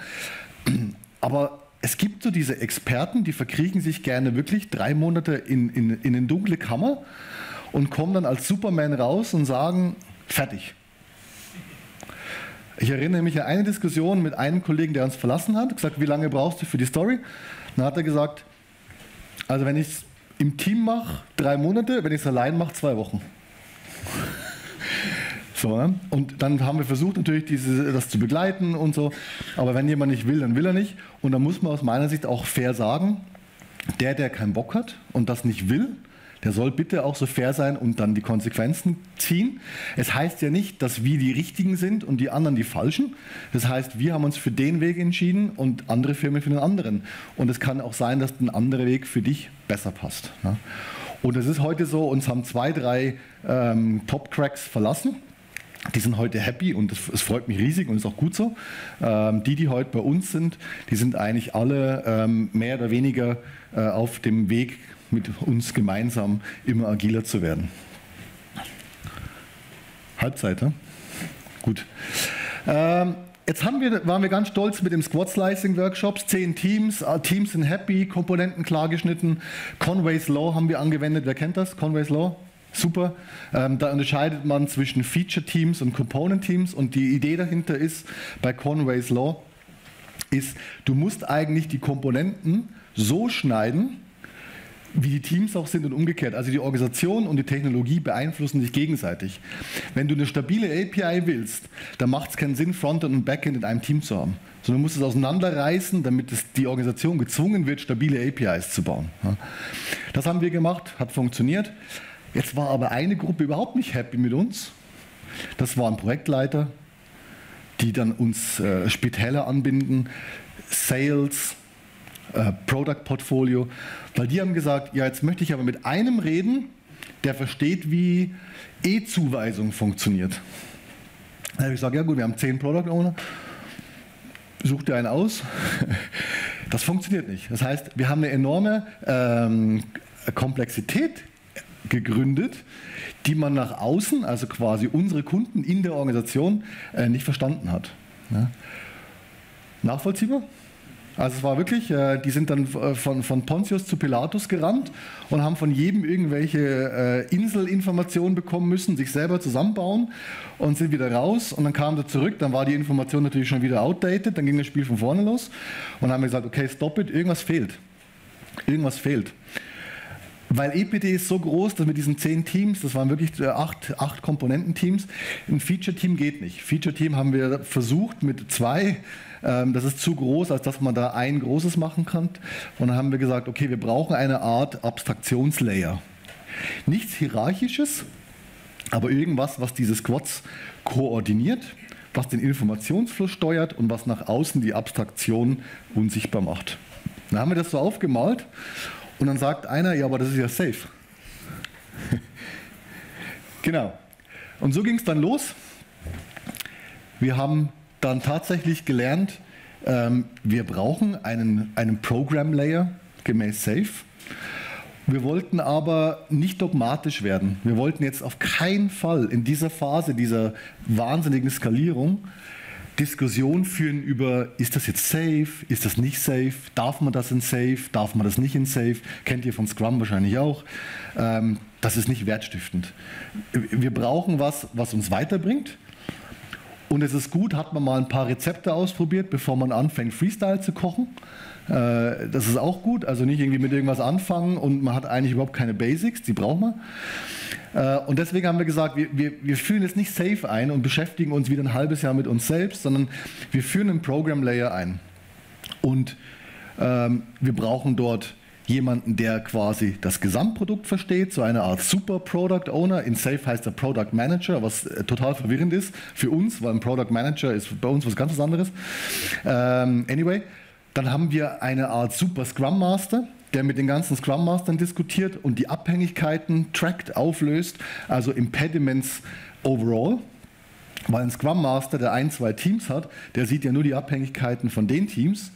Aber es gibt so diese Experten, die verkriechen sich gerne wirklich drei Monate in, in, in eine dunkle Kammer und kommen dann als Superman raus und sagen, fertig. Ich erinnere mich an eine Diskussion mit einem Kollegen, der uns verlassen hat, gesagt, wie lange brauchst du für die Story? Dann hat er gesagt, also wenn ich es im Team mache, drei Monate, wenn ich es allein mache, zwei Wochen. So, ne? Und dann haben wir versucht natürlich diese, das zu begleiten und so. Aber wenn jemand nicht will, dann will er nicht. Und dann muss man aus meiner Sicht auch fair sagen, der, der keinen Bock hat und das nicht will, der soll bitte auch so fair sein und dann die Konsequenzen ziehen. Es heißt ja nicht, dass wir die Richtigen sind und die anderen die Falschen. Das heißt, wir haben uns für den Weg entschieden und andere Firmen für den anderen. Und es kann auch sein, dass ein anderer Weg für dich besser passt. Ne? Und es ist heute so, uns haben zwei, drei ähm, Top-Cracks verlassen. Die sind heute happy und es freut mich riesig und ist auch gut so. Ähm, die, die heute bei uns sind, die sind eigentlich alle ähm, mehr oder weniger äh, auf dem Weg mit uns gemeinsam immer agiler zu werden. Halbzeit, ne? Gut. Ähm, jetzt haben wir, waren wir ganz stolz mit dem Squad Slicing Workshops. Zehn Teams, äh, Teams sind happy, Komponenten klar geschnitten. Conway's Law haben wir angewendet. Wer kennt das? Conway's Law? Super. Ähm, da unterscheidet man zwischen Feature Teams und Component Teams. Und die Idee dahinter ist, bei Conway's Law, ist, du musst eigentlich die Komponenten so schneiden, wie die Teams auch sind und umgekehrt. Also die Organisation und die Technologie beeinflussen sich gegenseitig. Wenn du eine stabile API willst, dann macht es keinen Sinn, Frontend und Backend in einem Team zu haben. Sondern du musst es auseinanderreißen, damit es die Organisation gezwungen wird, stabile APIs zu bauen. Das haben wir gemacht, hat funktioniert. Jetzt war aber eine Gruppe überhaupt nicht happy mit uns. Das waren Projektleiter, die dann uns äh, Spitäler anbinden, Sales, äh, Product Portfolio, weil die haben gesagt, ja, jetzt möchte ich aber mit einem reden, der versteht, wie E-Zuweisung funktioniert. Dann habe ich gesagt, ja gut, wir haben zehn Product Owner, such dir einen aus. Das funktioniert nicht. Das heißt, wir haben eine enorme ähm, Komplexität gegründet, die man nach außen, also quasi unsere Kunden in der Organisation, äh, nicht verstanden hat. Ja. Nachvollziehbar? Also es war wirklich, äh, die sind dann äh, von, von Pontius zu Pilatus gerannt und haben von jedem irgendwelche äh, Inselinformationen bekommen müssen, sich selber zusammenbauen und sind wieder raus und dann kamen sie zurück, dann war die Information natürlich schon wieder outdated, dann ging das Spiel von vorne los und haben gesagt, okay, stop it, irgendwas fehlt. Irgendwas fehlt. Weil EPD ist so groß, dass mit diesen zehn Teams, das waren wirklich acht, acht Komponententeams, ein Feature-Team geht nicht. Feature-Team haben wir versucht mit zwei ähm, das ist zu groß, als dass man da ein großes machen kann. Und dann haben wir gesagt, okay, wir brauchen eine Art Abstraktionslayer. Nichts Hierarchisches, aber irgendwas, was diese Squads koordiniert, was den Informationsfluss steuert und was nach außen die Abstraktion unsichtbar macht. Dann haben wir das so aufgemalt und dann sagt einer, ja, aber das ist ja safe. genau. Und so ging es dann los. Wir haben dann tatsächlich gelernt, ähm, wir brauchen einen, einen Program Layer gemäß Safe. Wir wollten aber nicht dogmatisch werden. Wir wollten jetzt auf keinen Fall in dieser Phase dieser wahnsinnigen Skalierung Diskussion führen über, ist das jetzt safe, ist das nicht safe, darf man das in safe, darf man das nicht in safe, kennt ihr von Scrum wahrscheinlich auch. Ähm, das ist nicht wertstiftend. Wir brauchen was, was uns weiterbringt und es ist gut, hat man mal ein paar Rezepte ausprobiert, bevor man anfängt, Freestyle zu kochen. Äh, das ist auch gut, also nicht irgendwie mit irgendwas anfangen und man hat eigentlich überhaupt keine Basics, die braucht man. Äh, und deswegen haben wir gesagt, wir, wir, wir führen jetzt nicht Safe ein und beschäftigen uns wieder ein halbes Jahr mit uns selbst, sondern wir führen einen Program Layer ein. Und ähm, wir brauchen dort jemanden, der quasi das Gesamtprodukt versteht, so eine Art Super Product Owner. In Safe heißt er Product Manager, was äh, total verwirrend ist für uns, weil ein Product Manager ist bei uns was ganz anderes. Ähm, anyway, dann haben wir eine Art Super Scrum Master, der mit den ganzen Scrum Mastern diskutiert und die Abhängigkeiten trackt, auflöst, also Impediments overall. Weil ein Scrum Master, der ein, zwei Teams hat, der sieht ja nur die Abhängigkeiten von den Teams,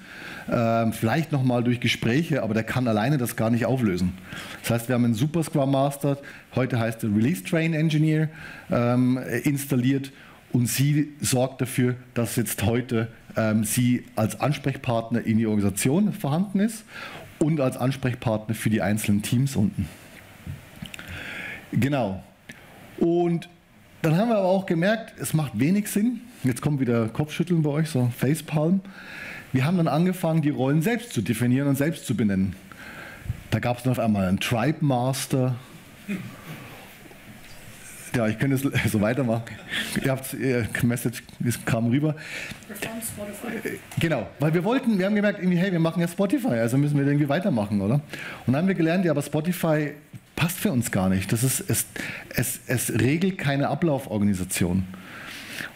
ähm, vielleicht nochmal durch Gespräche, aber der kann alleine das gar nicht auflösen. Das heißt, wir haben einen Super Scrum Master, heute heißt er Release Train Engineer, ähm, installiert und sie sorgt dafür, dass jetzt heute sie als Ansprechpartner in die Organisation vorhanden ist und als Ansprechpartner für die einzelnen Teams unten. Genau. Und dann haben wir aber auch gemerkt, es macht wenig Sinn. Jetzt kommt wieder Kopfschütteln bei euch, so Facepalm. Wir haben dann angefangen, die Rollen selbst zu definieren und selbst zu benennen. Da gab es dann auf einmal einen Tribe Master. Ja, ich könnte es so weitermachen. Ihr habt ihr Message es kam rüber. Spotify. Genau, weil wir wollten, wir haben gemerkt, irgendwie, hey, wir machen ja Spotify, also müssen wir irgendwie weitermachen, oder? Und dann haben wir gelernt, ja, aber Spotify passt für uns gar nicht. Das ist, es, es, es regelt keine Ablauforganisation.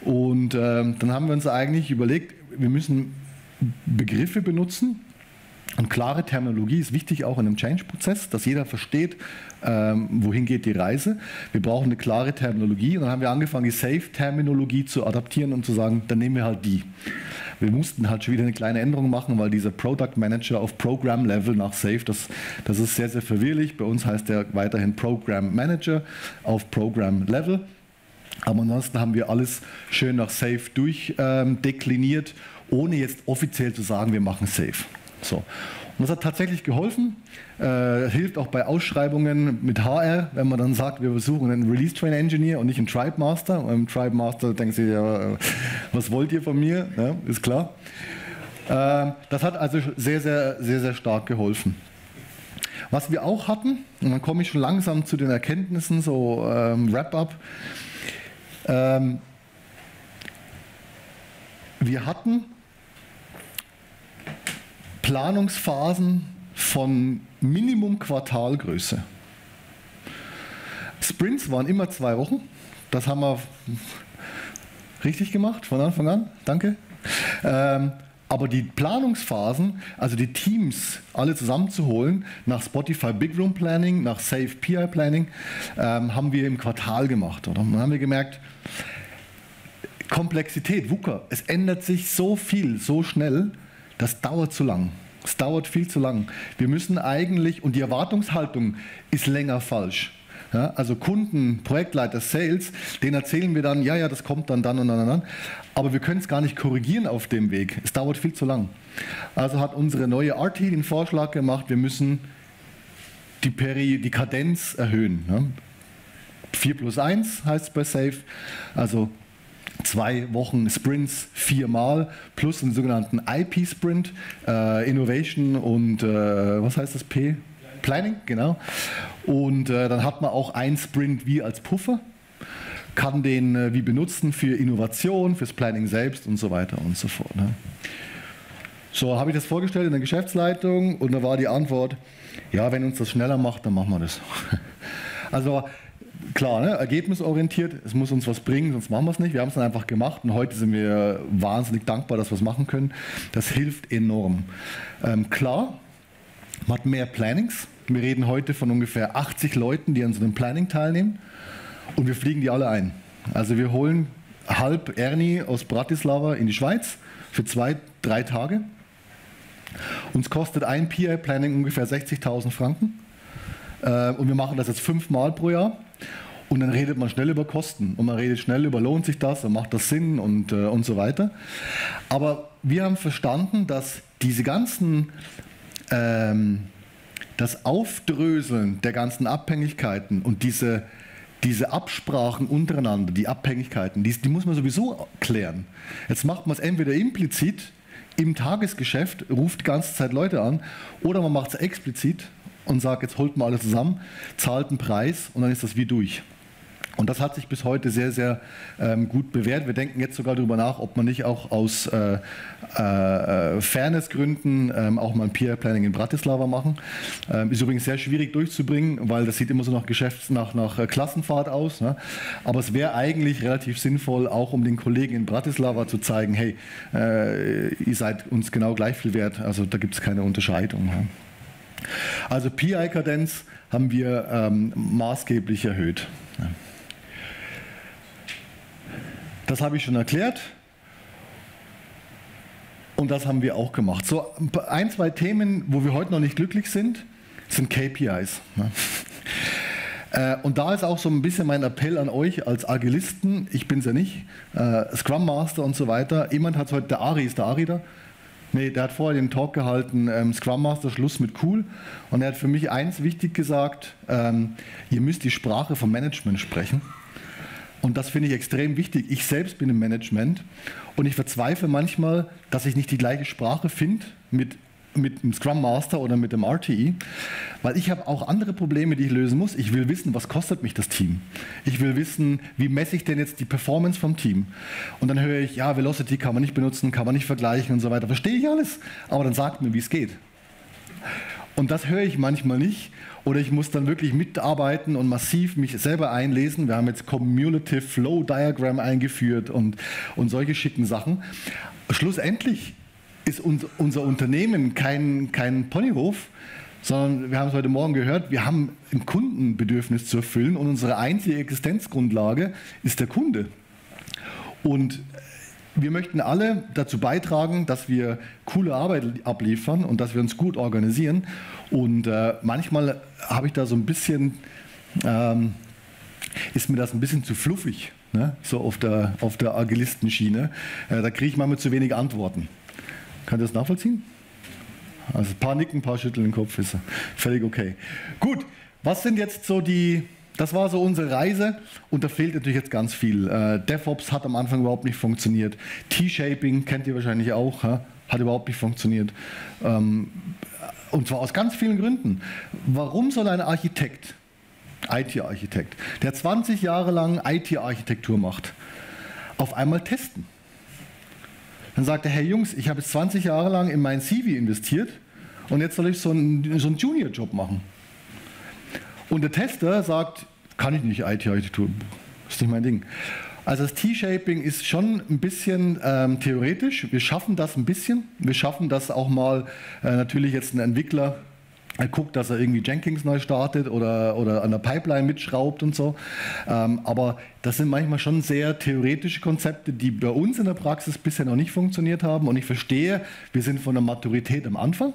Und ähm, dann haben wir uns eigentlich überlegt, wir müssen Begriffe benutzen. Und klare Terminologie ist wichtig auch in einem Change-Prozess, dass jeder versteht, ähm, wohin geht die Reise. Wir brauchen eine klare Terminologie und dann haben wir angefangen, die Safe-Terminologie zu adaptieren und zu sagen, dann nehmen wir halt die. Wir mussten halt schon wieder eine kleine Änderung machen, weil dieser Product Manager auf Program Level nach Safe, das, das ist sehr, sehr verwirrlich. Bei uns heißt der weiterhin Program Manager auf Program Level. Aber ansonsten haben wir alles schön nach Safe durchdekliniert, ohne jetzt offiziell zu sagen, wir machen Safe. So. Und das hat tatsächlich geholfen. Äh, hilft auch bei Ausschreibungen mit HR, wenn man dann sagt, wir besuchen einen Release Train Engineer und nicht einen Tribe Master. Und im Tribe Master denken sie, ja, äh, was wollt ihr von mir? Ja, ist klar. Äh, das hat also sehr, sehr, sehr, sehr stark geholfen. Was wir auch hatten, und dann komme ich schon langsam zu den Erkenntnissen, so ähm, Wrap-up. Ähm, wir hatten Planungsphasen von Minimum Quartalgröße. Sprints waren immer zwei Wochen. Das haben wir richtig gemacht von Anfang an. Danke. Ähm, aber die Planungsphasen, also die Teams alle zusammenzuholen, nach Spotify Big Room Planning, nach Safe PI Planning, ähm, haben wir im Quartal gemacht. Und dann haben wir gemerkt, Komplexität, WUKA, es ändert sich so viel, so schnell, das dauert zu lang. Es dauert viel zu lang. Wir müssen eigentlich, und die Erwartungshaltung ist länger falsch. Ja, also Kunden, Projektleiter, Sales, denen erzählen wir dann, ja, ja, das kommt dann, dann und dann und dann. Aber wir können es gar nicht korrigieren auf dem Weg. Es dauert viel zu lang. Also hat unsere neue RT den Vorschlag gemacht, wir müssen die, Peri die Kadenz erhöhen. Ja. 4 plus 1 heißt es bei Safe. Also zwei Wochen Sprints viermal plus einen sogenannten IP-Sprint, äh, Innovation und äh, was heißt das P? Planning, genau. Und äh, dann hat man auch einen Sprint wie als Puffer, kann den äh, wie benutzen für Innovation, fürs Planning selbst und so weiter und so fort. Ne? So habe ich das vorgestellt in der Geschäftsleitung und da war die Antwort, ja, wenn uns das schneller macht, dann machen wir das. Also klar, ne, ergebnisorientiert, es muss uns was bringen, sonst machen wir es nicht. Wir haben es dann einfach gemacht und heute sind wir wahnsinnig dankbar, dass wir es machen können. Das hilft enorm. Ähm, klar, man hat mehr Plannings. Wir reden heute von ungefähr 80 Leuten, die an so einem Planning teilnehmen und wir fliegen die alle ein. Also wir holen halb Ernie aus Bratislava in die Schweiz für zwei, drei Tage. Uns kostet ein PI-Planning ungefähr 60.000 Franken. Äh, und wir machen das jetzt fünfmal pro Jahr. Und dann redet man schnell über Kosten und man redet schnell über, lohnt sich das und macht das Sinn und, äh, und so weiter. Aber wir haben verstanden, dass diese ganzen, ähm, das Aufdröseln der ganzen Abhängigkeiten und diese, diese Absprachen untereinander, die Abhängigkeiten, die, die muss man sowieso klären. Jetzt macht man es entweder implizit im Tagesgeschäft, ruft die ganze Zeit Leute an, oder man macht es explizit und sagt, jetzt holt man alle zusammen, zahlt einen Preis und dann ist das wie durch. Und das hat sich bis heute sehr, sehr ähm, gut bewährt. Wir denken jetzt sogar darüber nach, ob man nicht auch aus äh, äh, Fairnessgründen ähm, auch mal ein Peer Planning in Bratislava machen. Ähm, ist übrigens sehr schwierig durchzubringen, weil das sieht immer so nach Geschäfts-, nach, nach äh, Klassenfahrt aus. Ne? Aber es wäre eigentlich relativ sinnvoll, auch um den Kollegen in Bratislava zu zeigen, hey, äh, ihr seid uns genau gleich viel wert. Also da gibt es keine Unterscheidung. Ne? Also PI-Kadenz haben wir ähm, maßgeblich erhöht. Das habe ich schon erklärt. Und das haben wir auch gemacht. So ein, zwei Themen, wo wir heute noch nicht glücklich sind, sind KPIs. Äh, und da ist auch so ein bisschen mein Appell an euch als Agilisten, ich bin es ja nicht, äh, Scrum Master und so weiter. Jemand hat heute, der Ari, ist der Ari da? Nee, der hat vorher den Talk gehalten, ähm, Scrum Master, Schluss mit cool. Und er hat für mich eins wichtig gesagt, ähm, ihr müsst die Sprache vom Management sprechen. Und das finde ich extrem wichtig. Ich selbst bin im Management und ich verzweifle manchmal, dass ich nicht die gleiche Sprache finde mit mit dem Scrum Master oder mit dem RTE, weil ich habe auch andere Probleme, die ich lösen muss. Ich will wissen, was kostet mich das Team. Ich will wissen, wie messe ich denn jetzt die Performance vom Team. Und dann höre ich, ja, Velocity kann man nicht benutzen, kann man nicht vergleichen und so weiter. Verstehe ich alles, aber dann sagt mir, wie es geht. Und das höre ich manchmal nicht. Oder ich muss dann wirklich mitarbeiten und massiv mich selber einlesen. Wir haben jetzt Cumulative Flow Diagram eingeführt und, und solche schicken Sachen. Schlussendlich ist unser Unternehmen kein, kein Ponyhof, sondern wir haben es heute Morgen gehört, wir haben ein Kundenbedürfnis zu erfüllen und unsere einzige Existenzgrundlage ist der Kunde. Und wir möchten alle dazu beitragen, dass wir coole Arbeit abliefern und dass wir uns gut organisieren. Und äh, manchmal habe ich da so ein bisschen, ähm, ist mir das ein bisschen zu fluffig, ne? so auf der, auf der Agilistenschiene. Äh, da kriege ich manchmal zu wenig Antworten. Kann das nachvollziehen? Also ein paar nicken, ein paar schütteln den Kopf, ist völlig okay. Gut, was sind jetzt so die, das war so unsere Reise und da fehlt natürlich jetzt ganz viel. Äh, DevOps hat am Anfang überhaupt nicht funktioniert. T-Shaping kennt ihr wahrscheinlich auch, ha? hat überhaupt nicht funktioniert. Ähm, und zwar aus ganz vielen Gründen. Warum soll ein Architekt, IT-Architekt, der 20 Jahre lang IT-Architektur macht, auf einmal testen? Dann sagt er, hey Jungs, ich habe jetzt 20 Jahre lang in mein CV investiert und jetzt soll ich so einen, so einen Junior-Job machen. Und der Tester sagt, kann ich nicht IT-Architektur, ist nicht mein Ding. Also das T-Shaping ist schon ein bisschen ähm, theoretisch. Wir schaffen das ein bisschen. Wir schaffen das auch mal äh, natürlich jetzt ein Entwickler er guckt, dass er irgendwie Jenkins neu startet oder, oder an der Pipeline mitschraubt und so. Ähm, aber das sind manchmal schon sehr theoretische Konzepte, die bei uns in der Praxis bisher noch nicht funktioniert haben. Und ich verstehe, wir sind von der Maturität am Anfang.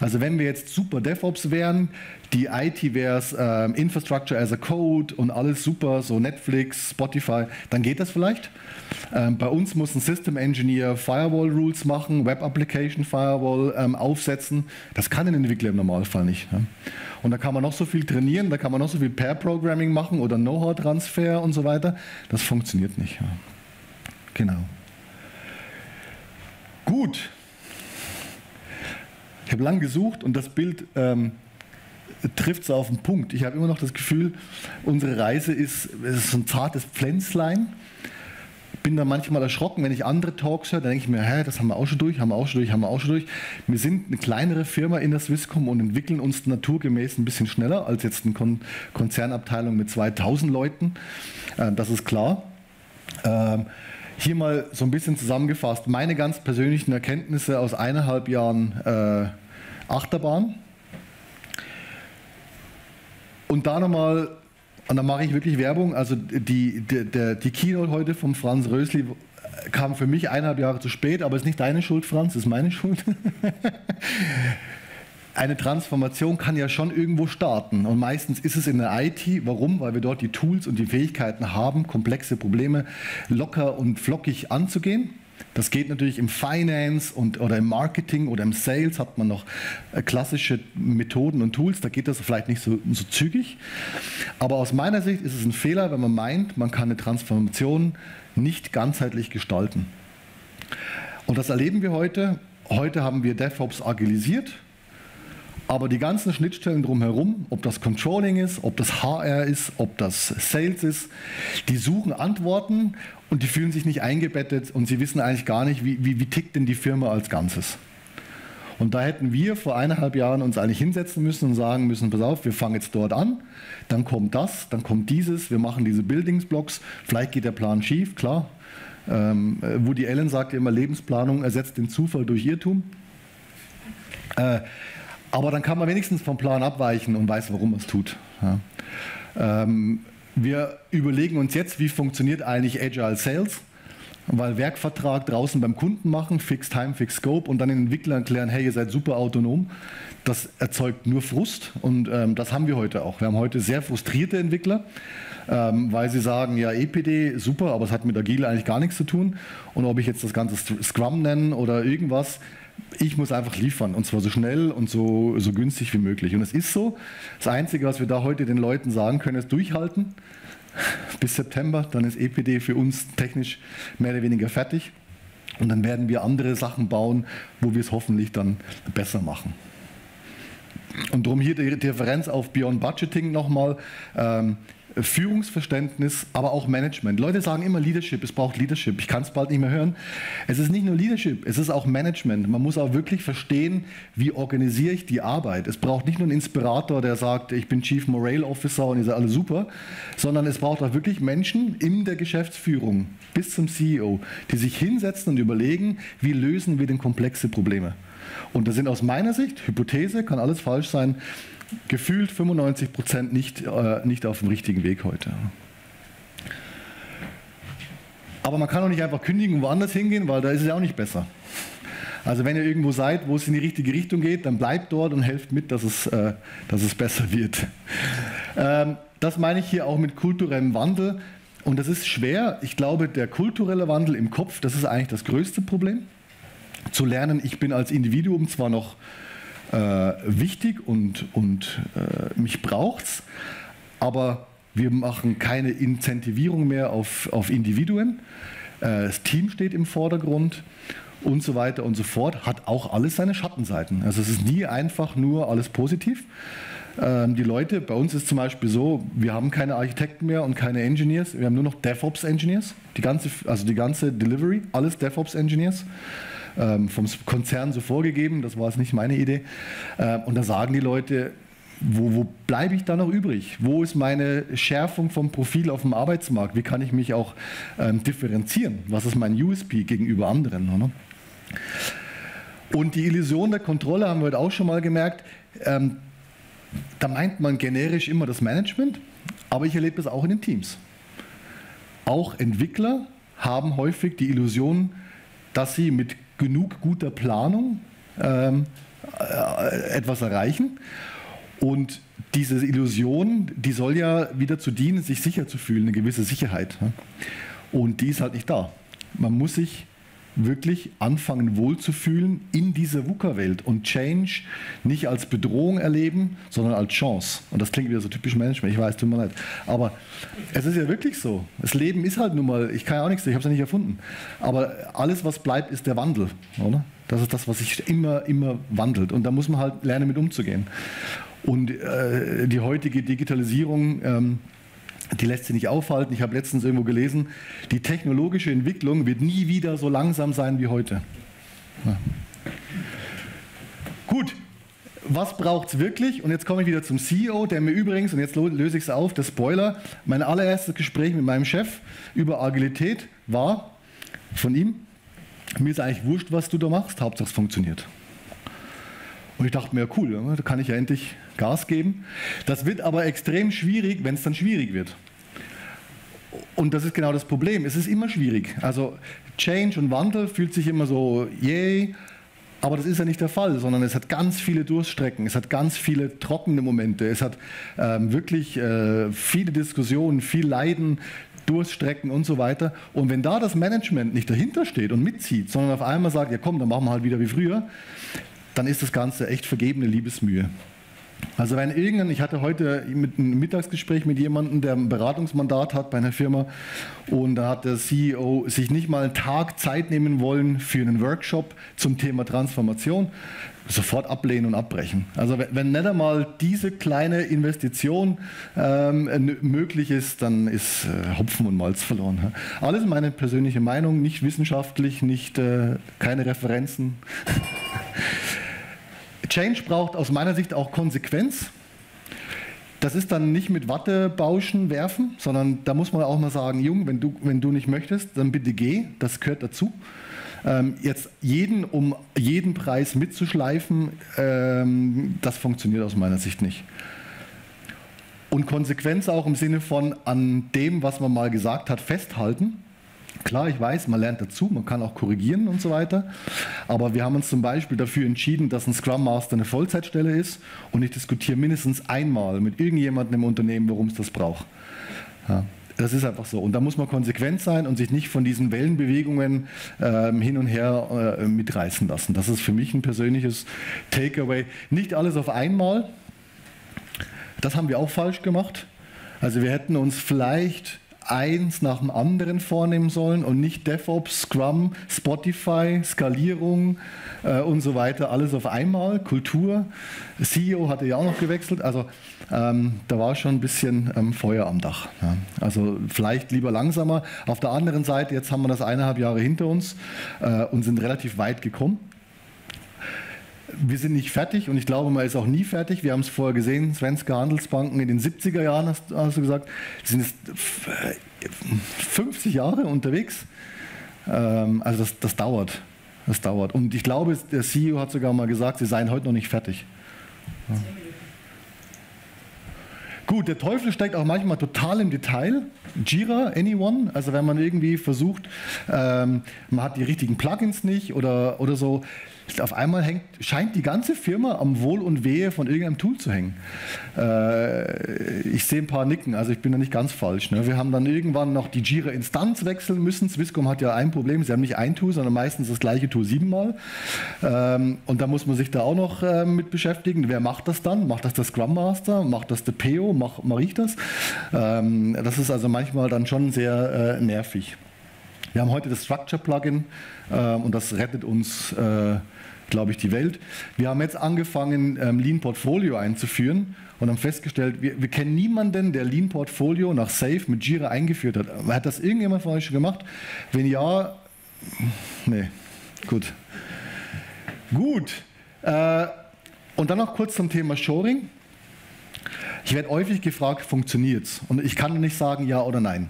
Also wenn wir jetzt super DevOps wären, die IT wäre es ähm, Infrastructure as a Code und alles super, so Netflix, Spotify, dann geht das vielleicht. Ähm, bei uns muss ein System Engineer Firewall Rules machen, Web Application Firewall ähm, aufsetzen. Das kann ein Entwickler im Normalfall nicht. Ne? Und da kann man noch so viel trainieren, da kann man noch so viel Pair Programming machen oder Know-how Transfer und so weiter. Das funktioniert nicht. Ja. Genau. Gut. Ich habe lang gesucht und das Bild ähm, trifft es auf den Punkt. Ich habe immer noch das Gefühl, unsere Reise ist, ist so ein zartes Pflänzlein. Bin da manchmal erschrocken, wenn ich andere Talks höre, dann denke ich mir, hä, das haben wir auch schon durch, haben wir auch schon durch, haben wir auch schon durch. Wir sind eine kleinere Firma in der Swisscom und entwickeln uns naturgemäß ein bisschen schneller als jetzt eine Kon Konzernabteilung mit 2000 Leuten. Äh, das ist klar. Ähm, hier mal so ein bisschen zusammengefasst, meine ganz persönlichen Erkenntnisse aus eineinhalb Jahren äh, Achterbahn. Und da nochmal, und da mache ich wirklich Werbung, also die, die, der, die Keynote heute von Franz Rösli kam für mich eineinhalb Jahre zu spät, aber ist nicht deine Schuld, Franz, ist meine Schuld. eine Transformation kann ja schon irgendwo starten. Und meistens ist es in der IT. Warum? Weil wir dort die Tools und die Fähigkeiten haben, komplexe Probleme locker und flockig anzugehen. Das geht natürlich im Finance und, oder im Marketing oder im Sales hat man noch äh, klassische Methoden und Tools, da geht das vielleicht nicht so, so zügig. Aber aus meiner Sicht ist es ein Fehler, wenn man meint, man kann eine Transformation nicht ganzheitlich gestalten. Und das erleben wir heute. Heute haben wir DevOps agilisiert, aber die ganzen Schnittstellen drumherum, ob das Controlling ist, ob das HR ist, ob das Sales ist, die suchen Antworten und die fühlen sich nicht eingebettet und sie wissen eigentlich gar nicht, wie, wie, wie tickt denn die Firma als Ganzes. Und da hätten wir vor eineinhalb Jahren uns eigentlich hinsetzen müssen und sagen müssen, pass auf, wir fangen jetzt dort an, dann kommt das, dann kommt dieses, wir machen diese Buildingsblocks, vielleicht geht der Plan schief, klar. Ähm, Woody Allen sagt immer, Lebensplanung ersetzt den Zufall durch Irrtum. Äh, aber dann kann man wenigstens vom Plan abweichen und weiß, warum man es tut. Ja. Ähm, wir überlegen uns jetzt, wie funktioniert eigentlich Agile Sales. weil Werkvertrag draußen beim Kunden machen, Fix Time, Fix Scope und dann den Entwicklern erklären, hey, ihr seid super autonom, das erzeugt nur Frust und ähm, das haben wir heute auch. Wir haben heute sehr frustrierte Entwickler, ähm, weil sie sagen, ja, EPD, super, aber es hat mit Agile eigentlich gar nichts zu tun und ob ich jetzt das Ganze Scrum nenne oder irgendwas, ich muss einfach liefern und zwar so schnell und so, so günstig wie möglich. Und es ist so, das Einzige, was wir da heute den Leuten sagen können, ist durchhalten bis September. Dann ist EPD für uns technisch mehr oder weniger fertig. Und dann werden wir andere Sachen bauen, wo wir es hoffentlich dann besser machen. Und darum hier die Differenz auf Beyond Budgeting nochmal. Ähm, Führungsverständnis, aber auch Management. Leute sagen immer Leadership, es braucht Leadership. Ich kann es bald nicht mehr hören. Es ist nicht nur Leadership, es ist auch Management. Man muss auch wirklich verstehen, wie organisiere ich die Arbeit. Es braucht nicht nur einen Inspirator, der sagt, ich bin Chief Morale Officer und ihr seid alle super, sondern es braucht auch wirklich Menschen in der Geschäftsführung bis zum CEO, die sich hinsetzen und überlegen, wie lösen wir denn komplexe Probleme. Und das sind aus meiner Sicht, Hypothese, kann alles falsch sein, gefühlt 95 Prozent nicht, äh, nicht auf dem richtigen Weg heute. Aber man kann auch nicht einfach kündigen und woanders hingehen, weil da ist es ja auch nicht besser. Also wenn ihr irgendwo seid, wo es in die richtige Richtung geht, dann bleibt dort und helft mit, dass es, äh, dass es besser wird. Ähm, das meine ich hier auch mit kulturellem Wandel. Und das ist schwer. Ich glaube, der kulturelle Wandel im Kopf, das ist eigentlich das größte Problem. Zu lernen, ich bin als Individuum zwar noch äh, wichtig und, und äh, mich es. Aber wir machen keine Incentivierung mehr auf, auf Individuen. Äh, das Team steht im Vordergrund und so weiter und so fort. Hat auch alles seine Schattenseiten. Also es ist nie einfach nur alles positiv. Ähm, die Leute, bei uns ist zum Beispiel so, wir haben keine Architekten mehr und keine Engineers, wir haben nur noch DevOps-Engineers. Also die ganze Delivery, alles DevOps-Engineers vom Konzern so vorgegeben, das war es nicht meine Idee. Äh, und da sagen die Leute, wo, wo bleibe ich da noch übrig? Wo ist meine Schärfung vom Profil auf dem Arbeitsmarkt? Wie kann ich mich auch ähm, differenzieren? Was ist mein USP gegenüber anderen? Oder? Und die Illusion der Kontrolle haben wir heute auch schon mal gemerkt. Ähm, da meint man generisch immer das Management, aber ich erlebe das auch in den Teams. Auch Entwickler haben häufig die Illusion, dass sie mit genug guter Planung ähm, äh, etwas erreichen. Und diese Illusion, die soll ja wieder zu dienen, sich sicher zu fühlen, eine gewisse Sicherheit. Und die ist halt nicht da. Man muss sich wirklich anfangen wohlzufühlen in dieser VUCA-Welt und Change nicht als Bedrohung erleben, sondern als Chance. Und das klingt wieder so typisch Management, ich weiß, tut mir leid. Aber es ist ja wirklich so. Das Leben ist halt nun mal, ich kann ja auch nichts, ich habe es ja nicht erfunden. Aber alles, was bleibt, ist der Wandel. Oder? Das ist das, was sich immer, immer wandelt. Und da muss man halt lernen, mit umzugehen. Und äh, die heutige Digitalisierung, ähm, die lässt sich nicht aufhalten. Ich habe letztens irgendwo gelesen, die technologische Entwicklung wird nie wieder so langsam sein wie heute. Ja. Gut, was braucht es wirklich? Und jetzt komme ich wieder zum CEO, der mir übrigens, und jetzt löse ich es auf, der Spoiler, mein allererstes Gespräch mit meinem Chef über Agilität war von ihm, mir ist eigentlich wurscht, was du da machst, Hauptsache es funktioniert. Und ich dachte mir, cool, da kann ich ja endlich Gas geben. Das wird aber extrem schwierig, wenn es dann schwierig wird. Und das ist genau das Problem. Es ist immer schwierig. Also Change und Wandel fühlt sich immer so, yay, aber das ist ja nicht der Fall, sondern es hat ganz viele Durststrecken, es hat ganz viele trockene Momente, es hat ähm, wirklich äh, viele Diskussionen, viel Leiden, Durststrecken und so weiter. Und wenn da das Management nicht dahinter steht und mitzieht, sondern auf einmal sagt, ja komm, dann machen wir halt wieder wie früher, dann ist das Ganze echt vergebene Liebesmühe. Also wenn irgendein, ich hatte heute ein Mittagsgespräch mit jemandem, der ein Beratungsmandat hat bei einer Firma und da hat der CEO sich nicht mal einen Tag Zeit nehmen wollen für einen Workshop zum Thema Transformation, sofort ablehnen und abbrechen. Also wenn nicht einmal diese kleine Investition ähm, möglich ist, dann ist äh, Hopfen und Malz verloren. Alles meine persönliche Meinung, nicht wissenschaftlich, nicht äh, keine Referenzen. Change braucht aus meiner Sicht auch Konsequenz. Das ist dann nicht mit Wattebauschen werfen, sondern da muss man auch mal sagen, Jung, wenn du, wenn du nicht möchtest, dann bitte geh, das gehört dazu. Ähm, jetzt jeden um jeden Preis mitzuschleifen, ähm, das funktioniert aus meiner Sicht nicht. Und Konsequenz auch im Sinne von an dem, was man mal gesagt hat, festhalten. Klar, ich weiß, man lernt dazu, man kann auch korrigieren und so weiter. Aber wir haben uns zum Beispiel dafür entschieden, dass ein Scrum Master eine Vollzeitstelle ist und ich diskutiere mindestens einmal mit irgendjemandem im Unternehmen, warum es das braucht. Ja. Das ist einfach so. Und da muss man konsequent sein und sich nicht von diesen Wellenbewegungen ähm, hin und her äh, mitreißen lassen. Das ist für mich ein persönliches Takeaway. Nicht alles auf einmal. Das haben wir auch falsch gemacht. Also wir hätten uns vielleicht eins nach dem anderen vornehmen sollen und nicht DevOps, Scrum, Spotify, Skalierung äh, und so weiter, alles auf einmal, Kultur. CEO hatte ja auch noch gewechselt, also ähm, da war schon ein bisschen ähm, Feuer am Dach. Ja. Also vielleicht lieber langsamer. Auf der anderen Seite, jetzt haben wir das eineinhalb Jahre hinter uns äh, und sind relativ weit gekommen wir sind nicht fertig und ich glaube, man ist auch nie fertig. Wir haben es vorher gesehen, Svenska Handelsbanken in den 70er Jahren, hast, hast du gesagt, sind jetzt 50 Jahre unterwegs. Ähm, also das, das dauert. Das dauert. Und ich glaube, der CEO hat sogar mal gesagt, sie seien heute noch nicht fertig. Gut, der Teufel steckt auch manchmal total im Detail. Jira, anyone? Also wenn man irgendwie versucht, ähm, man hat die richtigen Plugins nicht oder, oder so, auf einmal hängt, scheint die ganze Firma am Wohl und Wehe von irgendeinem Tool zu hängen. Äh, ich sehe ein paar Nicken, also ich bin da nicht ganz falsch. Ne? Wir haben dann irgendwann noch die Jira-Instanz wechseln müssen. Swisscom hat ja ein Problem, sie haben nicht ein Tool, sondern meistens das gleiche Tool siebenmal. Ähm, und da muss man sich da auch noch äh, mit beschäftigen. Wer macht das dann? Macht das der Scrum Master? Macht das der PO? Mach, mache ich das? Ähm, das ist also manchmal dann schon sehr äh, nervig. Wir haben heute das Structure-Plugin äh, und das rettet uns äh, glaube ich, die Welt. Wir haben jetzt angefangen, ähm, Lean Portfolio einzuführen und haben festgestellt, wir, wir, kennen niemanden, der Lean Portfolio nach Safe mit Jira eingeführt hat. Hat das irgendjemand von euch schon gemacht? Wenn ja, nee, gut. Gut. Äh, und dann noch kurz zum Thema Shoring. Ich werde häufig gefragt, funktioniert es? Und ich kann nicht sagen ja oder nein.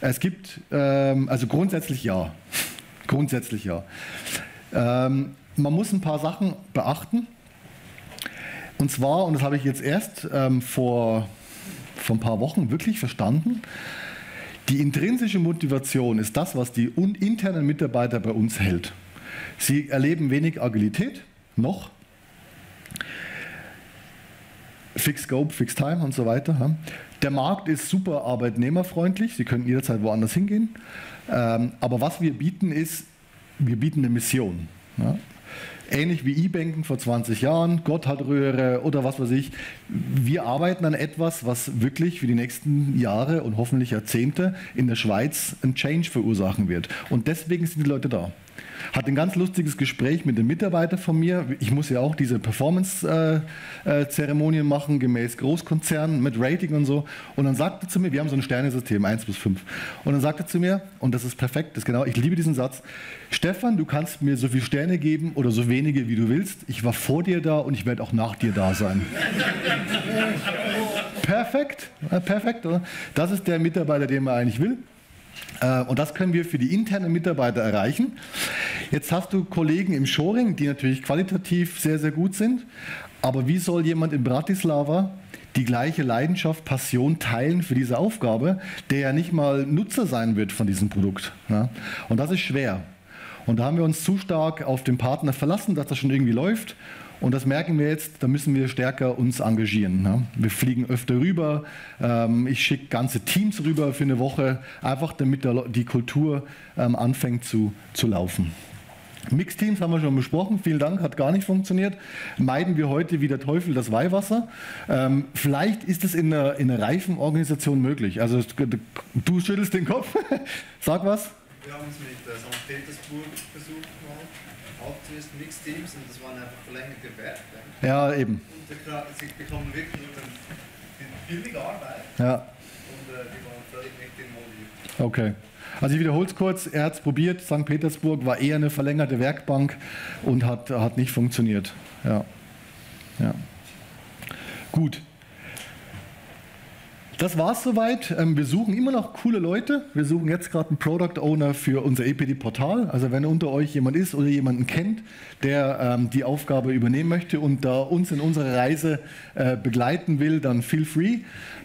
Es gibt, ähm, also grundsätzlich ja. grundsätzlich ja. Ähm, man muss ein paar Sachen beachten. Und zwar, und das habe ich jetzt erst ähm, vor, vor ein paar Wochen wirklich verstanden, die intrinsische Motivation ist das, was die internen Mitarbeiter bei uns hält. Sie erleben wenig Agilität, noch. Fix Scope, Fix Time und so weiter. Der Markt ist super arbeitnehmerfreundlich, Sie können jederzeit woanders hingehen. Ähm, aber was wir bieten ist, wir bieten eine Mission ähnlich wie E-Banken vor 20 Jahren, Gott hat Röhre oder was weiß ich. Wir arbeiten an etwas, was wirklich für die nächsten Jahre und hoffentlich Jahrzehnte in der Schweiz einen Change verursachen wird. Und deswegen sind die Leute da. Hatte ein ganz lustiges Gespräch mit einem Mitarbeiter von mir. Ich muss ja auch diese Performance-Zeremonien machen, gemäß Großkonzernen mit Rating und so. Und dann sagte zu mir, wir haben so ein Sternesystem, 1 bis 5. Und dann sagte er zu mir, und das ist perfekt, das genau, ich liebe diesen Satz, Stefan, du kannst mir so viele Sterne geben oder so wenige, wie du willst. Ich war vor dir da und ich werde auch nach dir da sein. perfekt, perfekt. Oder? Das ist der Mitarbeiter, den man eigentlich will. Äh, und das können wir für die internen Mitarbeiter erreichen. Jetzt hast du Kollegen im Shoring, die natürlich qualitativ sehr, sehr gut sind. Aber wie soll jemand in Bratislava die gleiche Leidenschaft, Passion teilen für diese Aufgabe, der ja nicht mal Nutzer sein wird von diesem Produkt? Und das ist schwer. Und da haben wir uns zu stark auf den Partner verlassen, dass das schon irgendwie läuft. Und das merken wir jetzt, da müssen wir stärker uns engagieren. Ne? Wir fliegen öfter rüber, ähm, ich schicke ganze Teams rüber für eine Woche, einfach damit die Kultur ähm, anfängt zu, zu laufen. Mixteams haben wir schon besprochen, vielen Dank, hat gar nicht funktioniert. Meiden wir heute wie der Teufel das Weihwasser. Ähm, vielleicht ist es in einer, in einer reifen Organisation möglich. Also du schüttelst den Kopf, sag was. Wir haben es mit äh, St. Petersburg versucht auch zuerst Mixteams und das waren einfach verlängerte Werkbank. Ja, eben. Und da, sie bekommen wirklich nur billige Arbeit. Ja. Und äh, die waren völlig nicht involviert. Okay. Also ich wiederhole es kurz, er hat es probiert, St. Petersburg war eher eine verlängerte Werkbank und hat, hat nicht funktioniert. Ja. ja. Gut. Das war's soweit. Ähm, wir suchen immer noch coole Leute. Wir suchen jetzt gerade einen Product Owner für unser EPD-Portal. Also wenn unter euch jemand ist oder jemanden kennt, der ähm, die Aufgabe übernehmen möchte und da uns in unserer Reise äh, begleiten will, dann feel free.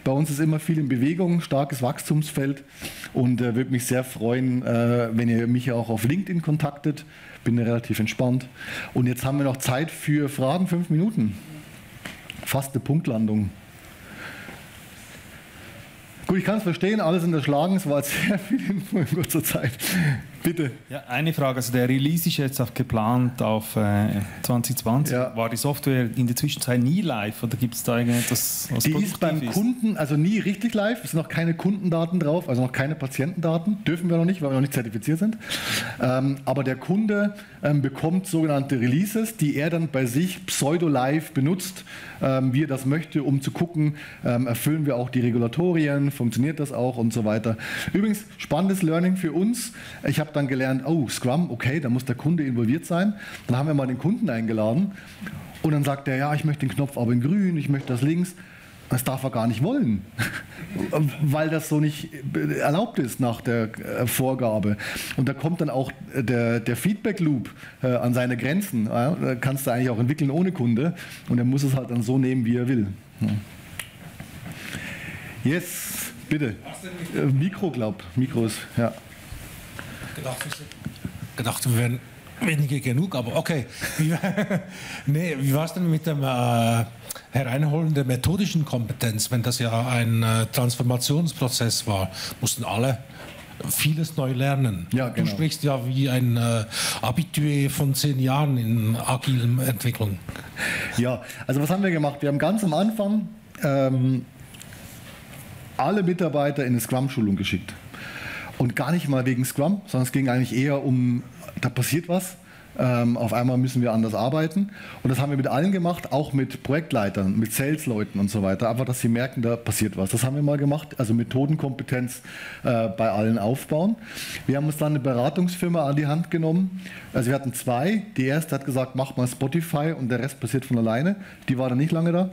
Bei uns ist immer viel in Bewegung, starkes Wachstumsfeld und äh, würde mich sehr freuen, äh, wenn ihr mich auch auf LinkedIn kontaktet. Bin relativ entspannt. Und jetzt haben wir noch Zeit für Fragen, fünf Minuten. Fast eine Punktlandung. Gut, ich kann es verstehen, alles unterschlagen, es war sehr viel Info in kurzer Zeit. Bitte. Ja, eine Frage, also der Release ist jetzt auch geplant auf äh, 2020. Ja. War die Software in der Zwischenzeit nie live oder gibt es da irgendetwas, was Die ist beim ist? Kunden, also nie richtig live, es sind noch keine Kundendaten drauf, also noch keine Patientendaten, dürfen wir noch nicht, weil wir noch nicht zertifiziert sind. Ähm, aber der Kunde ähm, bekommt sogenannte Releases, die er dann bei sich pseudo-live benutzt, ähm, wie er das möchte, um zu gucken, ähm, erfüllen wir auch die Regulatorien, funktioniert das auch und so weiter. Übrigens, spannendes Learning für uns. Ich habe dann gelernt, oh, Scrum, okay, da muss der Kunde involviert sein. Dann haben wir mal den Kunden eingeladen und dann sagt er, ja, ich möchte den Knopf aber in grün, ich möchte das links. Das darf er gar nicht wollen, weil das so nicht erlaubt ist nach der äh, Vorgabe. Und da kommt dann auch der, der Feedback-Loop äh, an seine Grenzen. Da kannst du eigentlich auch entwickeln ohne Kunde und er muss es halt dann so nehmen, wie er will. Yes, bitte. Äh, Mikro, glaub, Mikros, ja. Gedacht, gedacht, wir wären wenige genug, aber okay. Wie, nee, wie war es denn mit dem äh, Hereinholen der methodischen Kompetenz, wenn das ja ein äh, Transformationsprozess war? Mussten alle vieles neu lernen. Ja, genau. Du sprichst ja wie ein äh, Habitué von zehn Jahren in agilen Entwicklung. Ja, also was haben wir gemacht? Wir haben ganz am Anfang ähm, alle Mitarbeiter in eine Scrum-Schulung geschickt. Und gar nicht mal wegen Scrum, sondern es ging eigentlich eher um, da passiert was. Ähm, auf einmal müssen wir anders arbeiten. Und das haben wir mit allen gemacht, auch mit Projektleitern, mit Salesleuten und so weiter. Einfach, dass sie merken, da passiert was. Das haben wir mal gemacht. Also Methodenkompetenz äh, bei allen aufbauen. Wir haben uns dann eine Beratungsfirma an die Hand genommen. Also wir hatten zwei. Die erste hat gesagt, mach mal Spotify und der Rest passiert von alleine. Die war dann nicht lange da.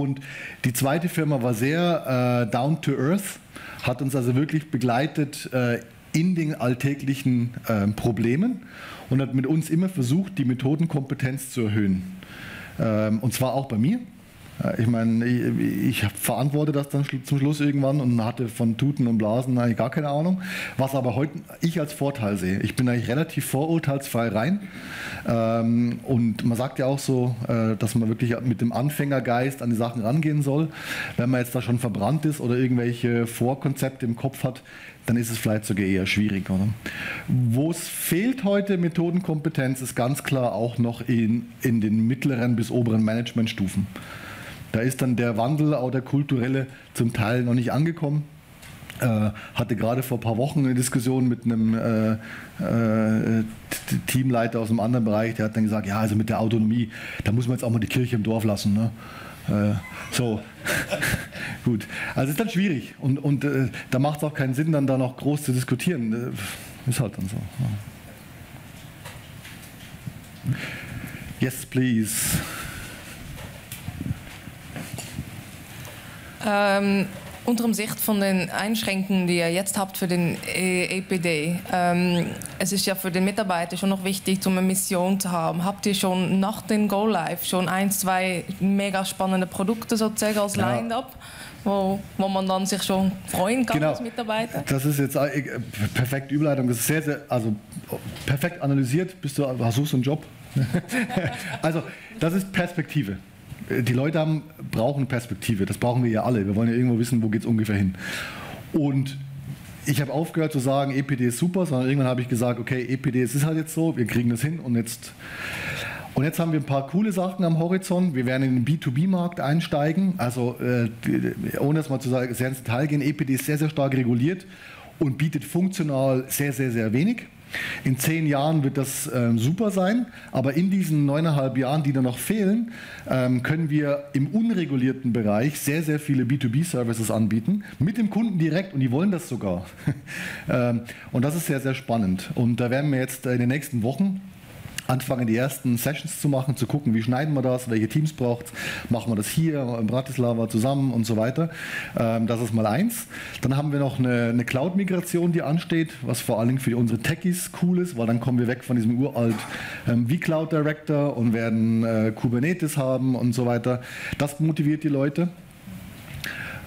Und die zweite Firma war sehr äh, down to earth, hat uns also wirklich begleitet äh, in den alltäglichen äh, Problemen und hat mit uns immer versucht, die Methodenkompetenz zu erhöhen. Ähm, und zwar auch bei mir. Ich meine, ich, ich verantworte das dann zum Schluss irgendwann und hatte von Tuten und Blasen eigentlich gar keine Ahnung. Was aber heute ich als Vorteil sehe. Ich bin eigentlich relativ vorurteilsfrei rein. Ähm, und man sagt ja auch so, äh, dass man wirklich mit dem Anfängergeist an die Sachen rangehen soll. Wenn man jetzt da schon verbrannt ist oder irgendwelche Vorkonzepte im Kopf hat, dann ist es vielleicht sogar eher schwierig. Wo es fehlt heute Methodenkompetenz, ist ganz klar auch noch in, in den mittleren bis oberen Managementstufen. Da ist dann der Wandel, auch der kulturelle, zum Teil noch nicht angekommen. Äh, hatte gerade vor ein paar Wochen eine Diskussion mit einem äh, äh, Teamleiter aus einem anderen Bereich, der hat dann gesagt, ja, also mit der Autonomie, da muss man jetzt auch mal die Kirche im Dorf lassen. Ne? Äh, so, gut. Also ist dann schwierig und, und äh, da macht es auch keinen Sinn, dann da noch groß zu diskutieren. Äh, ist halt dann so. Yes, please. Ähm, unter dem Sicht von den Einschränkungen, die ihr jetzt habt für den EPD, ähm, es ist ja für den Mitarbeiter schon noch wichtig, um eine Mission zu haben. Habt ihr schon nach dem Go Live schon ein, zwei mega spannende Produkte sozusagen als ja. Line-up? Wo, wo man dann sich schon freuen kann genau. als Mitarbeiter. Das ist jetzt äh, perfekte Überleitung. Das ist sehr, sehr, also perfekt analysiert. Bist du, suchst du einen Job? also, das ist Perspektive die Leute haben, brauchen Perspektive. Das brauchen wir ja alle. Wir wollen ja irgendwo wissen, wo geht es ungefähr hin. Und ich habe aufgehört zu sagen, EPD ist super, sondern irgendwann habe ich gesagt, okay, EPD es ist halt jetzt so, wir kriegen das hin und jetzt. Und jetzt haben wir ein paar coole Sachen am Horizont. Wir werden in den B2B-Markt einsteigen. Also, äh, ohne das mal zu sagen, sehr ins Detail gehen, EPD ist sehr, sehr stark reguliert und bietet funktional sehr, sehr, sehr wenig. In zehn Jahren wird das ähm, super sein, aber in diesen neuneinhalb Jahren, die da noch fehlen, ähm, können wir im unregulierten Bereich sehr, sehr viele B2B-Services anbieten, mit dem Kunden direkt und die wollen das sogar. ähm, und das ist sehr, sehr spannend. Und da werden wir jetzt in den nächsten Wochen anfangen, die ersten Sessions zu machen, zu gucken, wie schneiden wir das, welche Teams braucht es, machen wir das hier in Bratislava zusammen und so weiter. Ähm, das ist mal eins. Dann haben wir noch eine, eine Cloud-Migration, die ansteht, was vor allem für unsere Techies cool ist, weil dann kommen wir weg von diesem uralt ähm, vCloud Director und werden äh, Kubernetes haben und so weiter. Das motiviert die Leute.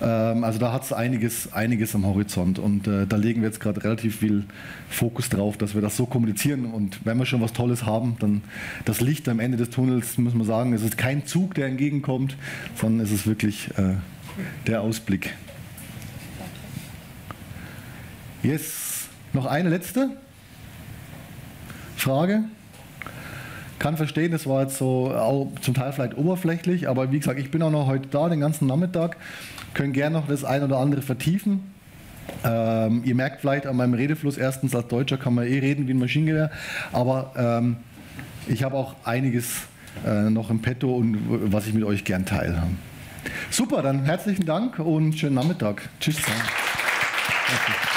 Ähm, also da hat es einiges, einiges am Horizont und äh, da legen wir jetzt gerade relativ viel Fokus drauf, dass wir das so kommunizieren und wenn wir schon was Tolles haben, dann das Licht am Ende des Tunnels, muss man sagen, es ist kein Zug, der entgegenkommt, sondern es ist wirklich äh, der Ausblick. Yes, noch eine letzte Frage? Kann verstehen, das war jetzt so auch zum Teil vielleicht oberflächlich, aber wie gesagt, ich bin auch noch heute da, den ganzen Nachmittag können gerne noch das ein oder andere vertiefen. Ähm, ihr merkt vielleicht an meinem Redefluss, erstens als Deutscher kann man eh reden wie ein Maschinengewehr, aber ähm, ich habe auch einiges äh, noch im Petto und was ich mit euch gern teile. Super, dann herzlichen Dank und schönen Nachmittag. Tschüss. Danke.